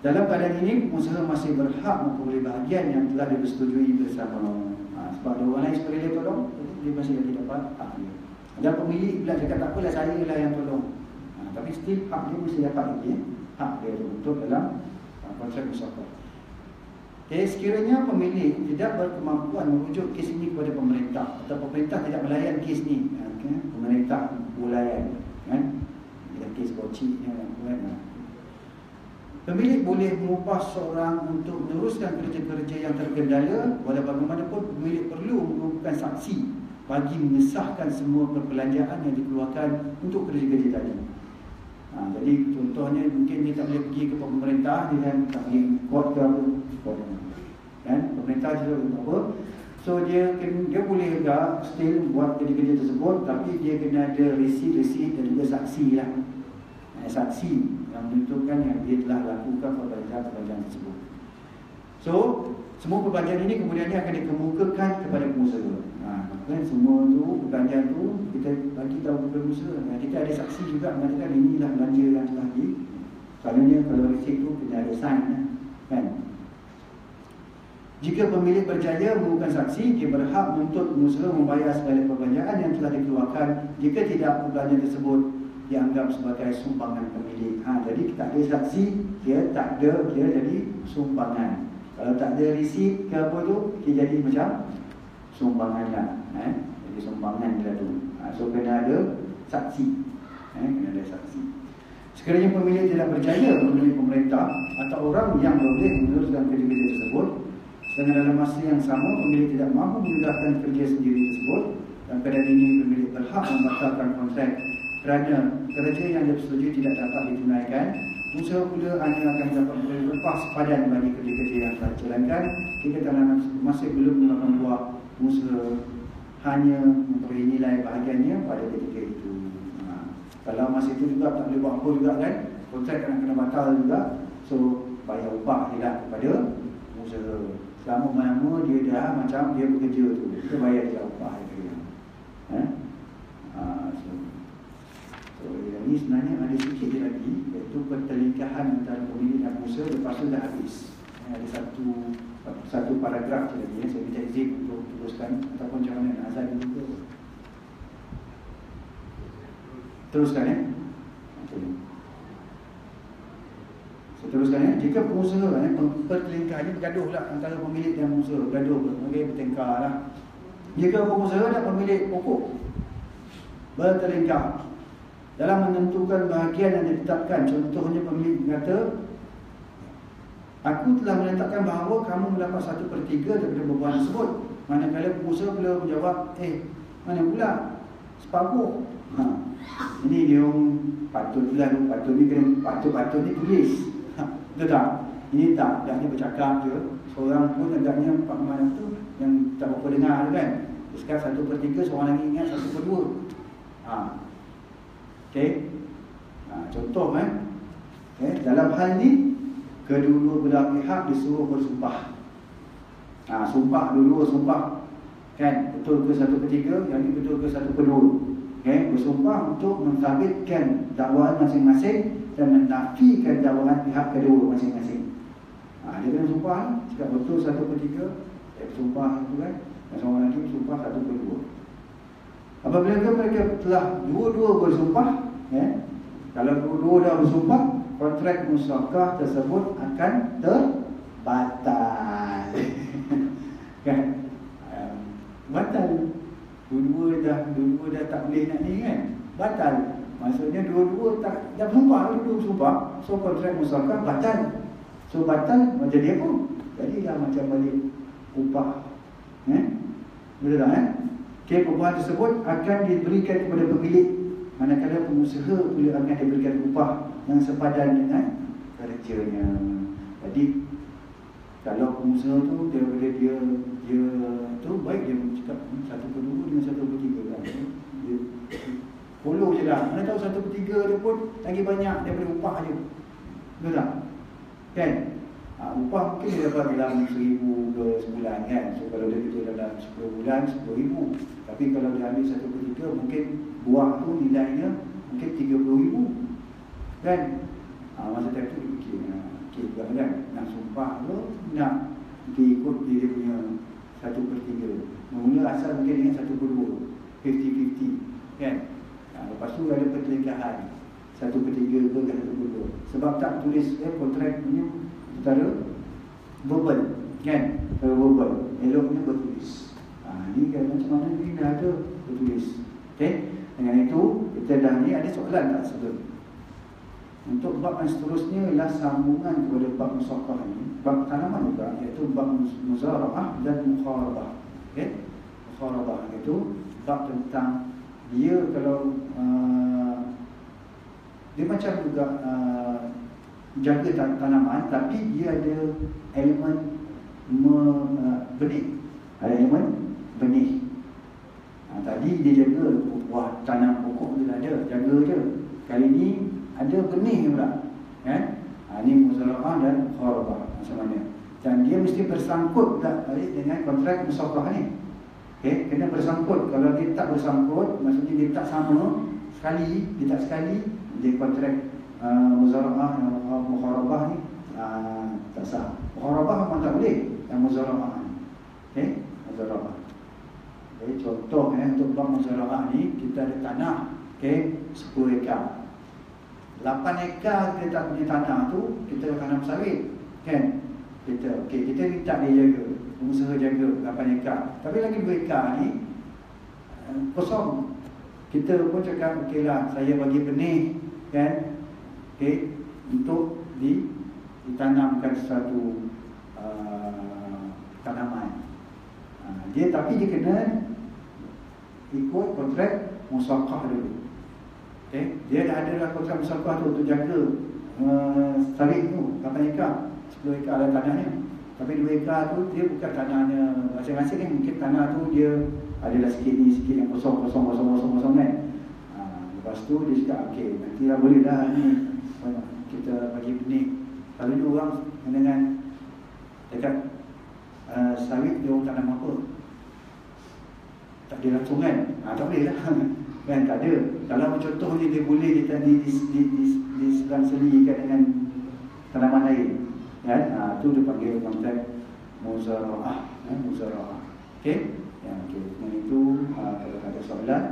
Dalam keadaan ini, pengusaha masih berhak memperoleh bahagian yang telah dipersetujui bersama. Ha, sebab ada orang lain sekeliling tolong, dia masih lagi dapat hak dia. Dan pemilik pula cakap tak apalah saya lah yang tolong. Ha, tapi still hak dia mesti dapat lagi. Eh? Hak dia tu untuk dalam uh, kontrak usaha. Okay, sekiranya pemilik tidak berkemampuan merujuk kes ini kepada pemerintah atau pemerintah tidak melayan kes ini, okay? pemerintah bulayan, kan? Bila kes bocik ni, kan? Pemilik boleh mengubah seorang untuk meneruskan kerja-kerja yang terkendala Walau bagaimanapun pemilik perlu mengumpulkan saksi bagi mengesahkan semua perbelanjaan yang dikeluarkan untuk kerja-kerja tadi. Ha, jadi contohnya mungkin dia tak boleh pergi ke pemerintah, dia kan tak boleh kuat ke apa. Kan? Pemerintah juga apa. So dia dia boleh juga still buat kerja-kerja tersebut tapi dia kena ada resit-resit dan juga saksi lah. Saksi yang menunjukkan yang dia telah lakukan perbelanjaan-perbelanjaan tersebut. So, semua perbelanjaan ini kemudian akan dikemukakan kepada pengusaha. Ha, kan semua tu perbelanjaan tu kita bagi tahu kepada usaha. Ha, kita ada saksi juga mengatakan inilah belanja yang telah di. Selalunya kalau resit tu kita ada sign ya, kan. Jika pemilik berjaya menggunakan saksi, dia berhak untuk pengusaha membayar segala perbelanjaan yang telah dikeluarkan jika tidak perbelanjaan tersebut dianggap sebagai sumbangan pemilik. Ha, jadi kita ada saksi, dia tak ada, dia jadi sumbangan. Kalau tak ada resit ke apa tu, dia jadi macam sumbangan lah eh? Jadi sumbangan dia tu ha, So kena ada saksi eh? Kena ada saksi Sekiranya pemilik tidak berjaya memenuhi pemerintah Atau orang yang boleh meneruskan kerja-kerja tersebut Sedangkan dalam masa yang sama Pemilik tidak mampu memudahkan kerja sendiri tersebut Dan pada ini pemilik berhak membatalkan kontrak Kerana kerja yang dia bersetuju tidak dapat ditunaikan Usaha pula hanya akan dapat berlepas padan bagi kerja-kerja yang telah dijalankan Jika tanah masih belum melakukan buah usaha hanya memperoleh nilai bahagiannya pada ketika itu. Ha. Kalau masa itu juga tak boleh buat apa juga kan, kontrak kena kena batal juga. So bayar upah dia lah kepada usaha. Selama mana dia dah macam dia bekerja tu, dia bayar dia upah dia. Ha? Ha, so yang ni sebenarnya ada je lagi iaitu pertelingkahan antara pemilik dan usaha lepas tu dah habis. Ha, ada satu satu paragraf je lagi ya. Saya minta izin untuk teruskan Ataupun macam mana azad dulu Teruskan ya okay. Saya teruskan ya Jika pengusaha ya, Pertelingkah ini bergaduh lah Antara pemilik dan pengusaha Bergaduh okay, bertengkar lah Jika pengusaha dan pemilik pokok Bertelingkah Dalam menentukan bahagian yang ditetapkan Contohnya pemilik kata Aku telah menetapkan bahawa kamu mendapat satu per tiga daripada beban tersebut. Manakala pengusaha pula menjawab, eh, mana pula? Separuh. Ha. Ini dia orang patutlah, patut ni kena, patut-patut ni tulis. Ha. Betul tak? Ini tak, dah ni bercakap je. Seorang pun agaknya Pak Mana tu yang tak berapa dengar kan. Sekarang satu per tiga, seorang lagi ingat satu per dua. Ha. Okay. Ha. Contoh kan. Okay. Dalam hal ni, kedua belah pihak disuruh bersumpah. Ha, sumpah dulu sumpah. Kan? Betul ke satu ketiga, yang ini betul ke satu kedua. Okay? Bersumpah untuk menthabitkan dakwaan masing-masing dan menafikan dakwaan pihak kedua masing-masing. Ha, dia kena sumpah Jika betul satu ketiga, dia bersumpah itu kan. Dan seorang lagi bersumpah satu kedua. Apabila mereka telah dua-dua bersumpah, ya, kalau dua-dua dah bersumpah, kontrak musyakah tersebut akan terbatal. kan? Um, batal. Dua-dua dah, dua-dua dah tak boleh nak ni kan Batal Maksudnya dua-dua tak dah bersumpah, dua-dua bersumpah So kontrak musyarakat batal So batal macam dia pun Jadilah macam balik upah eh? Betul tak eh? Okay, perubahan tersebut akan diberikan kepada pemilik. Manakala pengusaha pula akan diberikan upah yang sepadan dengan kerjanya. Jadi kalau pengusaha tu daripada dia dia tu baik dia cakap hmm, satu per dua dengan satu per tiga kan dia follow je lah. Mana tahu satu per tiga dia pun lagi banyak daripada upah je. Betul tak? Kan ha, upah mungkin dia dapat dalam seribu ke sebulan kan. So kalau dia kerja dalam sepuluh bulan sepuluh ribu. Tapi kalau dia ambil satu per tiga mungkin buah tu nilainya mungkin tiga puluh ribu. Kan? Ha, masa tu dia fikir ha, okay, kan? Nak sumpah tu nak ikut dia punya satu per tiga? Mula asal mungkin dengan satu per dua Fifty-fifty Kan? Ha, Lepas tu ada pertelingkahan Satu per tiga ke satu per dua. Sebab tak tulis eh, kontrak punya Secara Verbal Kan? Secara verbal. Eloknya bertulis. Ha, Ni kan macam mana ni dah ada Bertulis. Okay Dengan itu Kita dah ni ada soalan tak sebelum? Untuk bab yang seterusnya ialah sambungan kepada bab musaqah ini, bab tanaman juga iaitu bab muzara'ah dan mukharabah. Okey. Mukharabah itu bab tentang dia kalau uh, dia macam juga uh, jaga tan tanaman tapi dia ada elemen me, benih. Ada elemen benih. Ha, tadi dia jaga wah tanam pokok dia ada, jaga je. Kali ni ada benih pula kan ha, ini muzara'ah dan kharabah macam mana dan dia mesti bersangkut tak balik dengan kontrak musafah ni okay? kena bersangkut kalau dia tak bersangkut maksudnya dia tak sama sekali dia tak sekali dia kontrak muzara'ah dan uh, mukharabah ni uh, tak sah. Mukharabah memang tak boleh yang muzara'ah ni. Okay? muzara'ah jadi contoh eh, untuk bang muzara'ah ni kita ada tanah okay? 10 ekar. 8 ekar kita tak punya tanah tu kita tanam sawit kan? Kita okey kita minta dia jaga pengusaha jaga 8 ekar. Tapi lagi 2 ekar ni eh, kosong. Kita pun cakap okeylah saya bagi benih kan okey untuk di ditanamkan satu uh, tanaman uh, dia tapi dia kena ikut kontrak musaqah dulu Okay. Dia dah ada lah kontrak musafah tu untuk jaga uh, sawit tu, 8 ekar, 10 ekar ada tanahnya. Tapi 2 ekar tu dia bukan tanahnya masing-masing kan. Mungkin tanah tu dia adalah sikit ni, sikit yang kosong, kosong, kosong, kosong, kosong kan. Uh, lepas tu dia cakap, okey, nanti lah boleh dah ni. Kita bagi benih. Kalau ni orang dengan dekat uh, sawit dia orang tanam apa? Tak ada kan? Ha, tak boleh lah. Kan tak ada. Kalau contohnya dia boleh kita di di di di, di sebelah selikan dengan tanaman lain. Kan? Ha, tu dia panggil konteks muzara'ah. Ya, muzara'ah. Okey? Ya, okey. Dengan itu, ha, kalau ada soalan,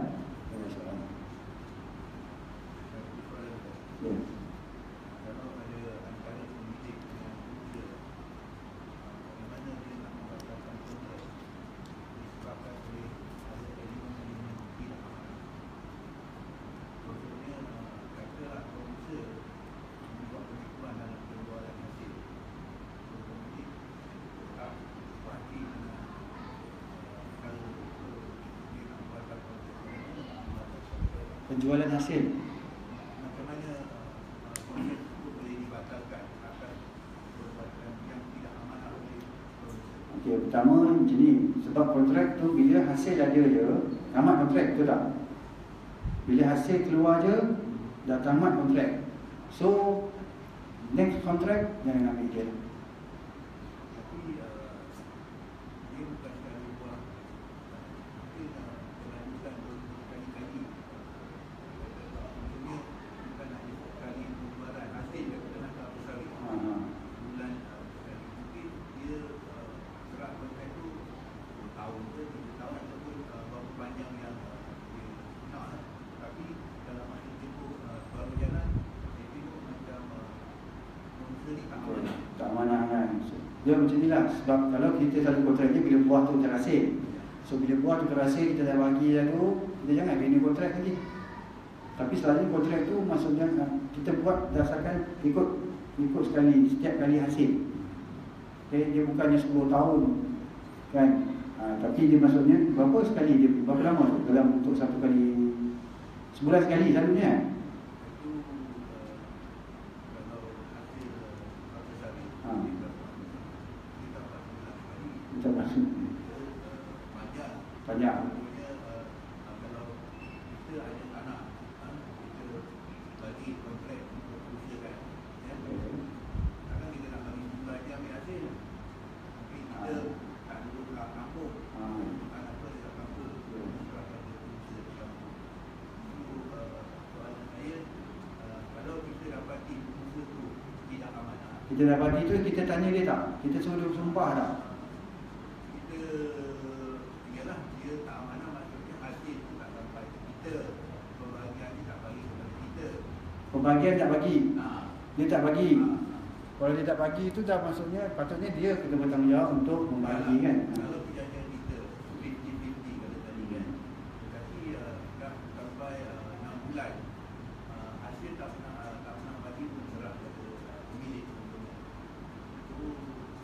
hasil. Macam mana boleh dibatalkan akan perbuatan yang tidak amanah oleh Okey, pertama macam ni, sebab kontrak tu bila hasil ada je, tamat kontrak tu tak? Bila hasil keluar je, dah tamat kontrak. So, next kontrak jangan ambil dia. Tapi uh, dia bukan sekali buat Mungkin uh, berlanjutkan berkali-kali Maksudnya bukan hanya sekali pengeluaran hasil daripada nafkah bersawit Ha, ha. Bulan uh, sekali Mungkin dia uh, serap kontrak tu tahun ke, tiga tahun ataupun uh, berapa panjang yang uh, dia nak lah. Tapi dalam masa tempoh uh, baru jalan Dia tengok macam uh, Monster ni tak amanah Tak amanah kan Dia macam ni lah Sebab kalau kita satu kontrak je Bila buah tu terhasil So bila buat tu terasa kita dah bagi dah tu, kita jangan renew kontrak lagi. Tapi selalu kontrak tu maksudnya ah, kita buat berdasarkan ikut ikut sekali setiap kali hasil. Okay, dia bukannya 10 tahun kan. Ha, tapi dia maksudnya berapa sekali dia berapa lama tu dalam untuk satu kali sebulan sekali selalunya. kan? Itu uh, kalau hasil uh, satu sari Ha. kita kita dapat bulan sekali Macam maksud kita uh, panjang banyak. Contohnya uh, uh, kalau kita ada tanah uh, kita bagi kontrak untuk usahakan ya. Kadang kita nak bagi jumlah dia ambil hasil Tapi kita Ah. tak duduk kat kampung Ha. Tak nak apa dekat kampung Serahkan dia usaha di kampung Itu uh, soalan saya uh, Kalau kita dapati usaha tu tidak amanah Kita dah bagi tu kita tanya dia tak? Kita suruh dia bersumpah tak? kita ialah dia tak amanah maksudnya hasil tu tak sampai kita pembahagian dia tak bagi kepada kita Pembagian tak bagi. nah, Dia tak bagi. ah, Kalau dia tak bagi tu dah maksudnya patutnya dia kena bertanggungjawab untuk membagi kan. kalau perjanjian kita 50-50 kata tadi kan tapi uh, dah sampai uh, 6 bulan uh, hasil tak pernah uh, tak pernah bagi pun serah kepada uh, pemilik contohnya itu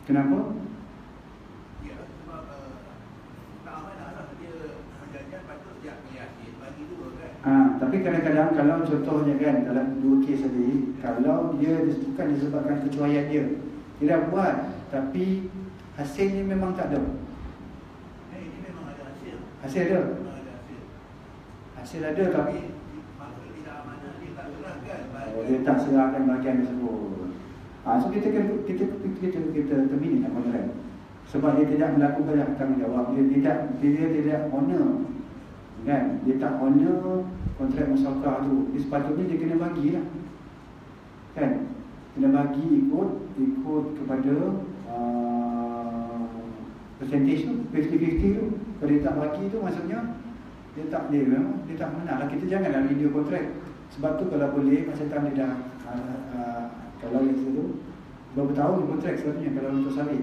Kenapa? ya sebab uh, tak amanah lah dia perjanjian patut dia pilih hasil bagi dulu kan Ha, tapi kadang-kadang kalau contohnya kan dalam dua kes tadi, kalau dia bukan disebabkan kecuaian dia, dia dah buat tapi hasilnya memang tak ada. Eh, ini memang ada hasil. Hasil ada. Memang ada hasil. Hasil ada tapi maksud tidak amanah dia tak serahkan. oh, dia tak serahkan bahagian tersebut. Ha, so kita kita kita kita, kita, kita terminate kontrak. Sebab dia tidak melakukan tanggungjawab, dia tidak dia tidak honor kan dia tak honor kontrak musyawakah tu dia sepatutnya dia kena bagilah kan? Kena bagi ikut ikut kepada uh, percentage tu 50-50 tu. Kalau dia tak bagi tu maksudnya dia tak dia memang dia tak menang lah. Kita janganlah renew kontrak sebab tu kalau boleh time dia dah uh, uh, kalau yang tu berapa tahun kontrak sebenarnya kalau untuk ke.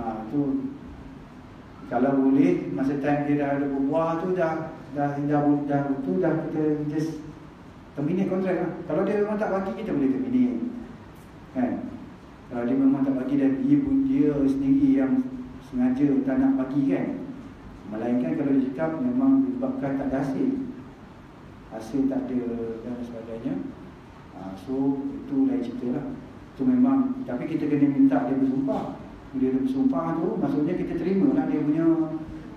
Ha, tu. Kalau boleh masa time dia dah ada berbuah tu dah dah dah dah, tu dah kita just terminate kontrak lah. Kalau dia memang tak bagi kita boleh terminate. Kan? Kalau dia memang tak bagi dan dia, dia sendiri yang sengaja tak nak bagi kan. Melainkan kalau dia cakap memang disebabkan tak ada hasil. Hasil tak ada dan sebagainya. Ha, so itu lain cerita lah. Itu memang tapi kita kena minta dia bersumpah. Dia bersumpah tu maksudnya kita terima lah dia punya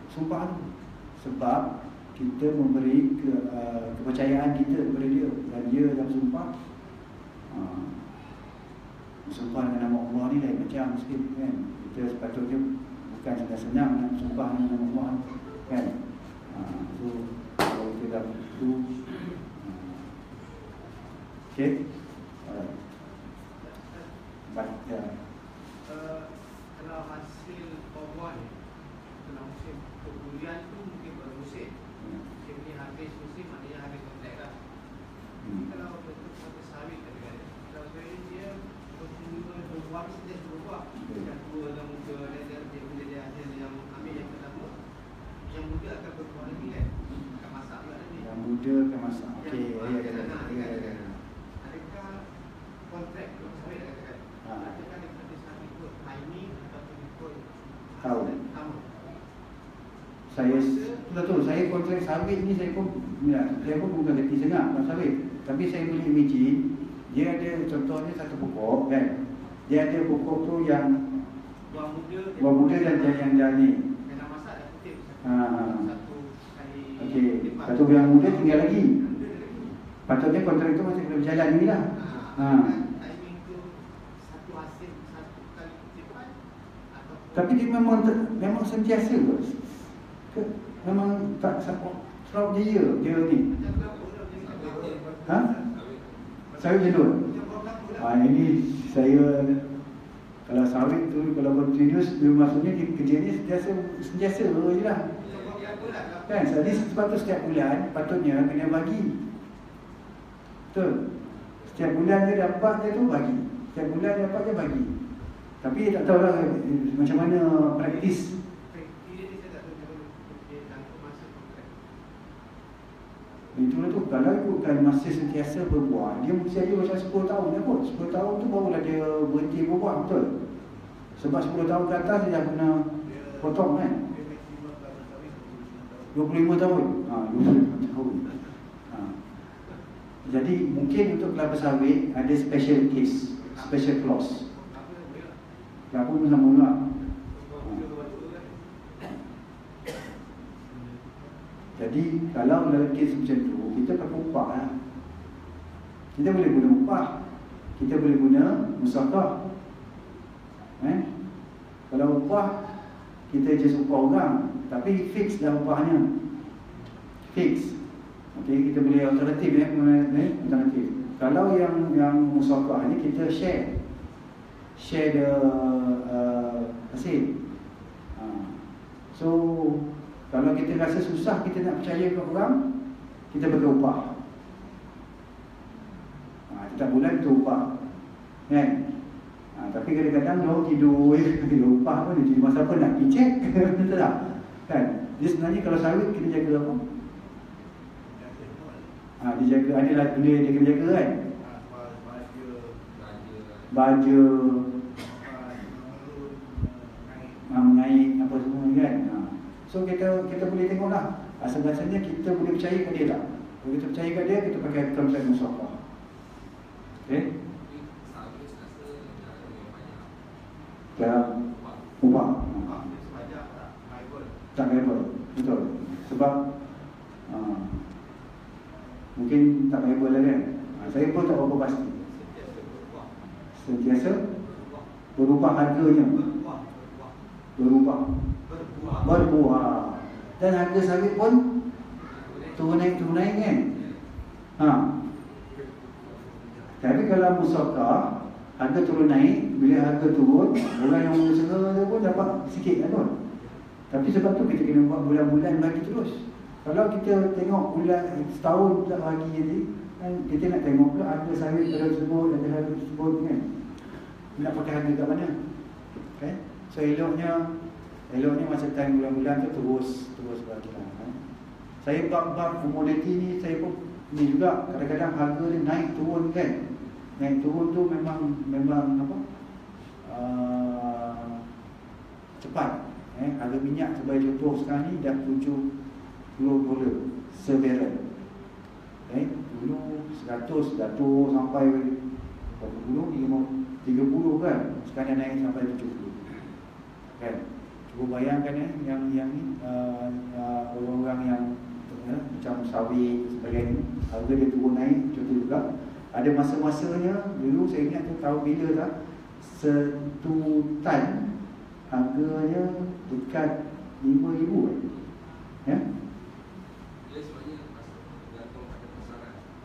sumpah tu. Sebab kita memberi ke, uh, kepercayaan kita kepada dia dan dia dah bersumpah. Uh, bersumpah dengan nama Allah ni lain macam sikit kan. Kita sepatutnya bukan senang-senang nak bersumpah dengan nama Allah kan. Uh, so kalau kita dah begitu uh, Okay. Alright. Baca. Eh, kalau hasil ni dalam musim kemudian tu mungkin baru musim musim ni habis musim maknanya habis kontrak lah Hmm. kalau betul betul sawit tadi kan kalau saya dia berbuah berbuah setiap berbuah Dia bila dia hasil yang ambil yang pertama yang muda akan berbuah lagi kan akan masak juga tadi Yang muda ke masak. Okey, Yang- ya ya ya. ya, kan. ya, ya. adakah kontrak tu dah katakan Ha. adakah ikut timing ataupun ikut Tahun. tahun Saya betul saya kontrak sawit ni saya pun ya, saya pun bukan kerti sangat buat sawit. Tapi saya boleh imagine dia ada contohnya satu pokok kan. Dia ada pokok tu yang buah muda buah muda dan yang ni. yang dah masak dah kutip satu, Ha. satu kali Okey, satu yang muda tinggal lagi. Patutnya kontrak itu masih kena berjalan ni lah. Ha. Ha. Tapi dia memang ter- memang sentiasa ke? Memang tak Throughout the year dia ni. dah jadi satu Ha? Sawit jenuh. Ha, ini saya kalau sawit tu kalau continuous maksudnya dia kerja ni sentiasa sentiasa je lah. lah Kan? Jadi sebab tu setiap bulan patutnya kena bagi. Betul. Setiap bulan dia dapat dia tu bagi. Setiap bulan dia dapat dia bagi. Tapi tak tahu lah macam mana praktis. Itu lah tu kalau ikutkan masa sentiasa berbuah Dia mesti ada macam 10 tahun dia kot 10 tahun tu barulah dia berhenti berbuah betul Sebab 10 tahun ke atas dia dah kena potong kan dia maksimum kalau sawit 29 tahun. 25 tahun ha, 25 tahun ha. Jadi mungkin untuk kelapa sawit ada special case Special clause. Kelapa pun sama juga. Jadi kalau dalam kes macam tu Kita pakai upah lah Kita boleh guna upah Kita boleh guna musakah eh? Kalau upah Kita just upah orang Tapi fix dah upahnya Fix Okay, kita boleh alternatif eh, alternatif. Kalau yang yang musakah ni kita share, share the uh, hasil. Uh, so kalau kita rasa susah kita nak percaya ke orang, kita pakai upah. Ha, setiap bulan kita upah. Kan? Tapi kadang-kadang dia tidur, tidur upah pun dia masa apa nak pergi. Betul tak? Kan? Dia sebenarnya kalau sawit kita jaga apa? Ha, dia jaga, ada lah benda yang dia kena jaga kan? Ah, naik. ha, mengaik apa semua kan? Ha. So kita kita boleh tengok lah Asal-asalnya kita boleh percaya kat dia tak? Kalau kita percaya kat dia, kita pakai konsep musafah Okay? Ubah dia sengaja tak level Betul. Sebab uh, Mungkin tak level lah kan? Uh, Saya pun tak berapa pasti. Sentiasa Berubah harganya. Berubah. Berbuah. Dan harga sawit pun Turun naik turun naik kan? Ha. Tapi kalau musakah Harga turun naik Bila harga turun Orang yang usaha pun dapat sikit kan Tapi sebab tu kita kena buat bulan-bulan lagi terus. Kalau kita tengok bulan setahun tak lagi jadi kan Kita nak tengok pula harga sawit pada tersebut Ada harga tersebut kan. Nak pakai harga kat mana? Okay So eloknya Eloknya masa time bulan-bulan tu terus Terus berjalan kan? Saya bab-bab komoditi ni Saya pun ni juga Kadang-kadang harga ni naik turun kan Naik turun tu memang Memang apa uh, Cepat eh, Harga minyak sebagai contoh sekarang ni Dah 70 dolar Sebarrel eh, Dulu 100 jatuh sampai Berapa puluh? 30 kan Sekarang naik sampai 70 Kan Cuba bayangkan ya, yang yang ni uh, uh, orang-orang yang uh, macam sawit sebagainya, harga dia turun naik contoh juga. Ada masa-masanya dulu saya ingat tu tahun bila tak satu tan harganya dekat RM5,000 eh. Ya,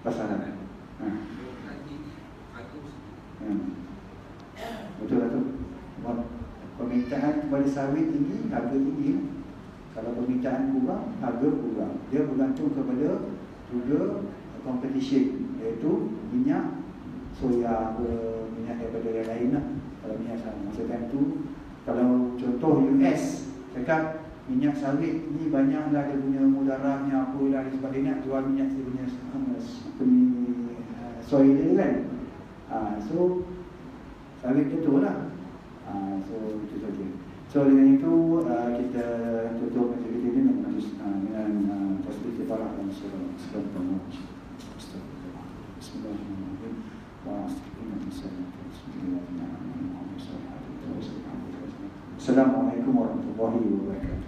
pasaran. Ha. Ya. Betul lah tu. Permintaan kepada sawit tinggi, harga tinggi. Kalau permintaan kurang, harga kurang. Dia bergantung kepada juga competition iaitu minyak soya ke minyak daripada yang lain lah. Kalau minyak sama. Masa time tu, kalau contoh US cakap minyak sawit ni banyaklah dia punya mudaratnya apa lah dia nak jual minyak dia punya uh, apa ni, uh, soy dia kan. Uh, so sawit dia tu lah. Ah, so itu saja. So dengan itu uh, kita tutup majlis ini dengan uh, dengan uh, kifarah dan surah surah Bismillahirrahmanirrahim. Wa Assalamualaikum warahmatullahi wabarakatuh.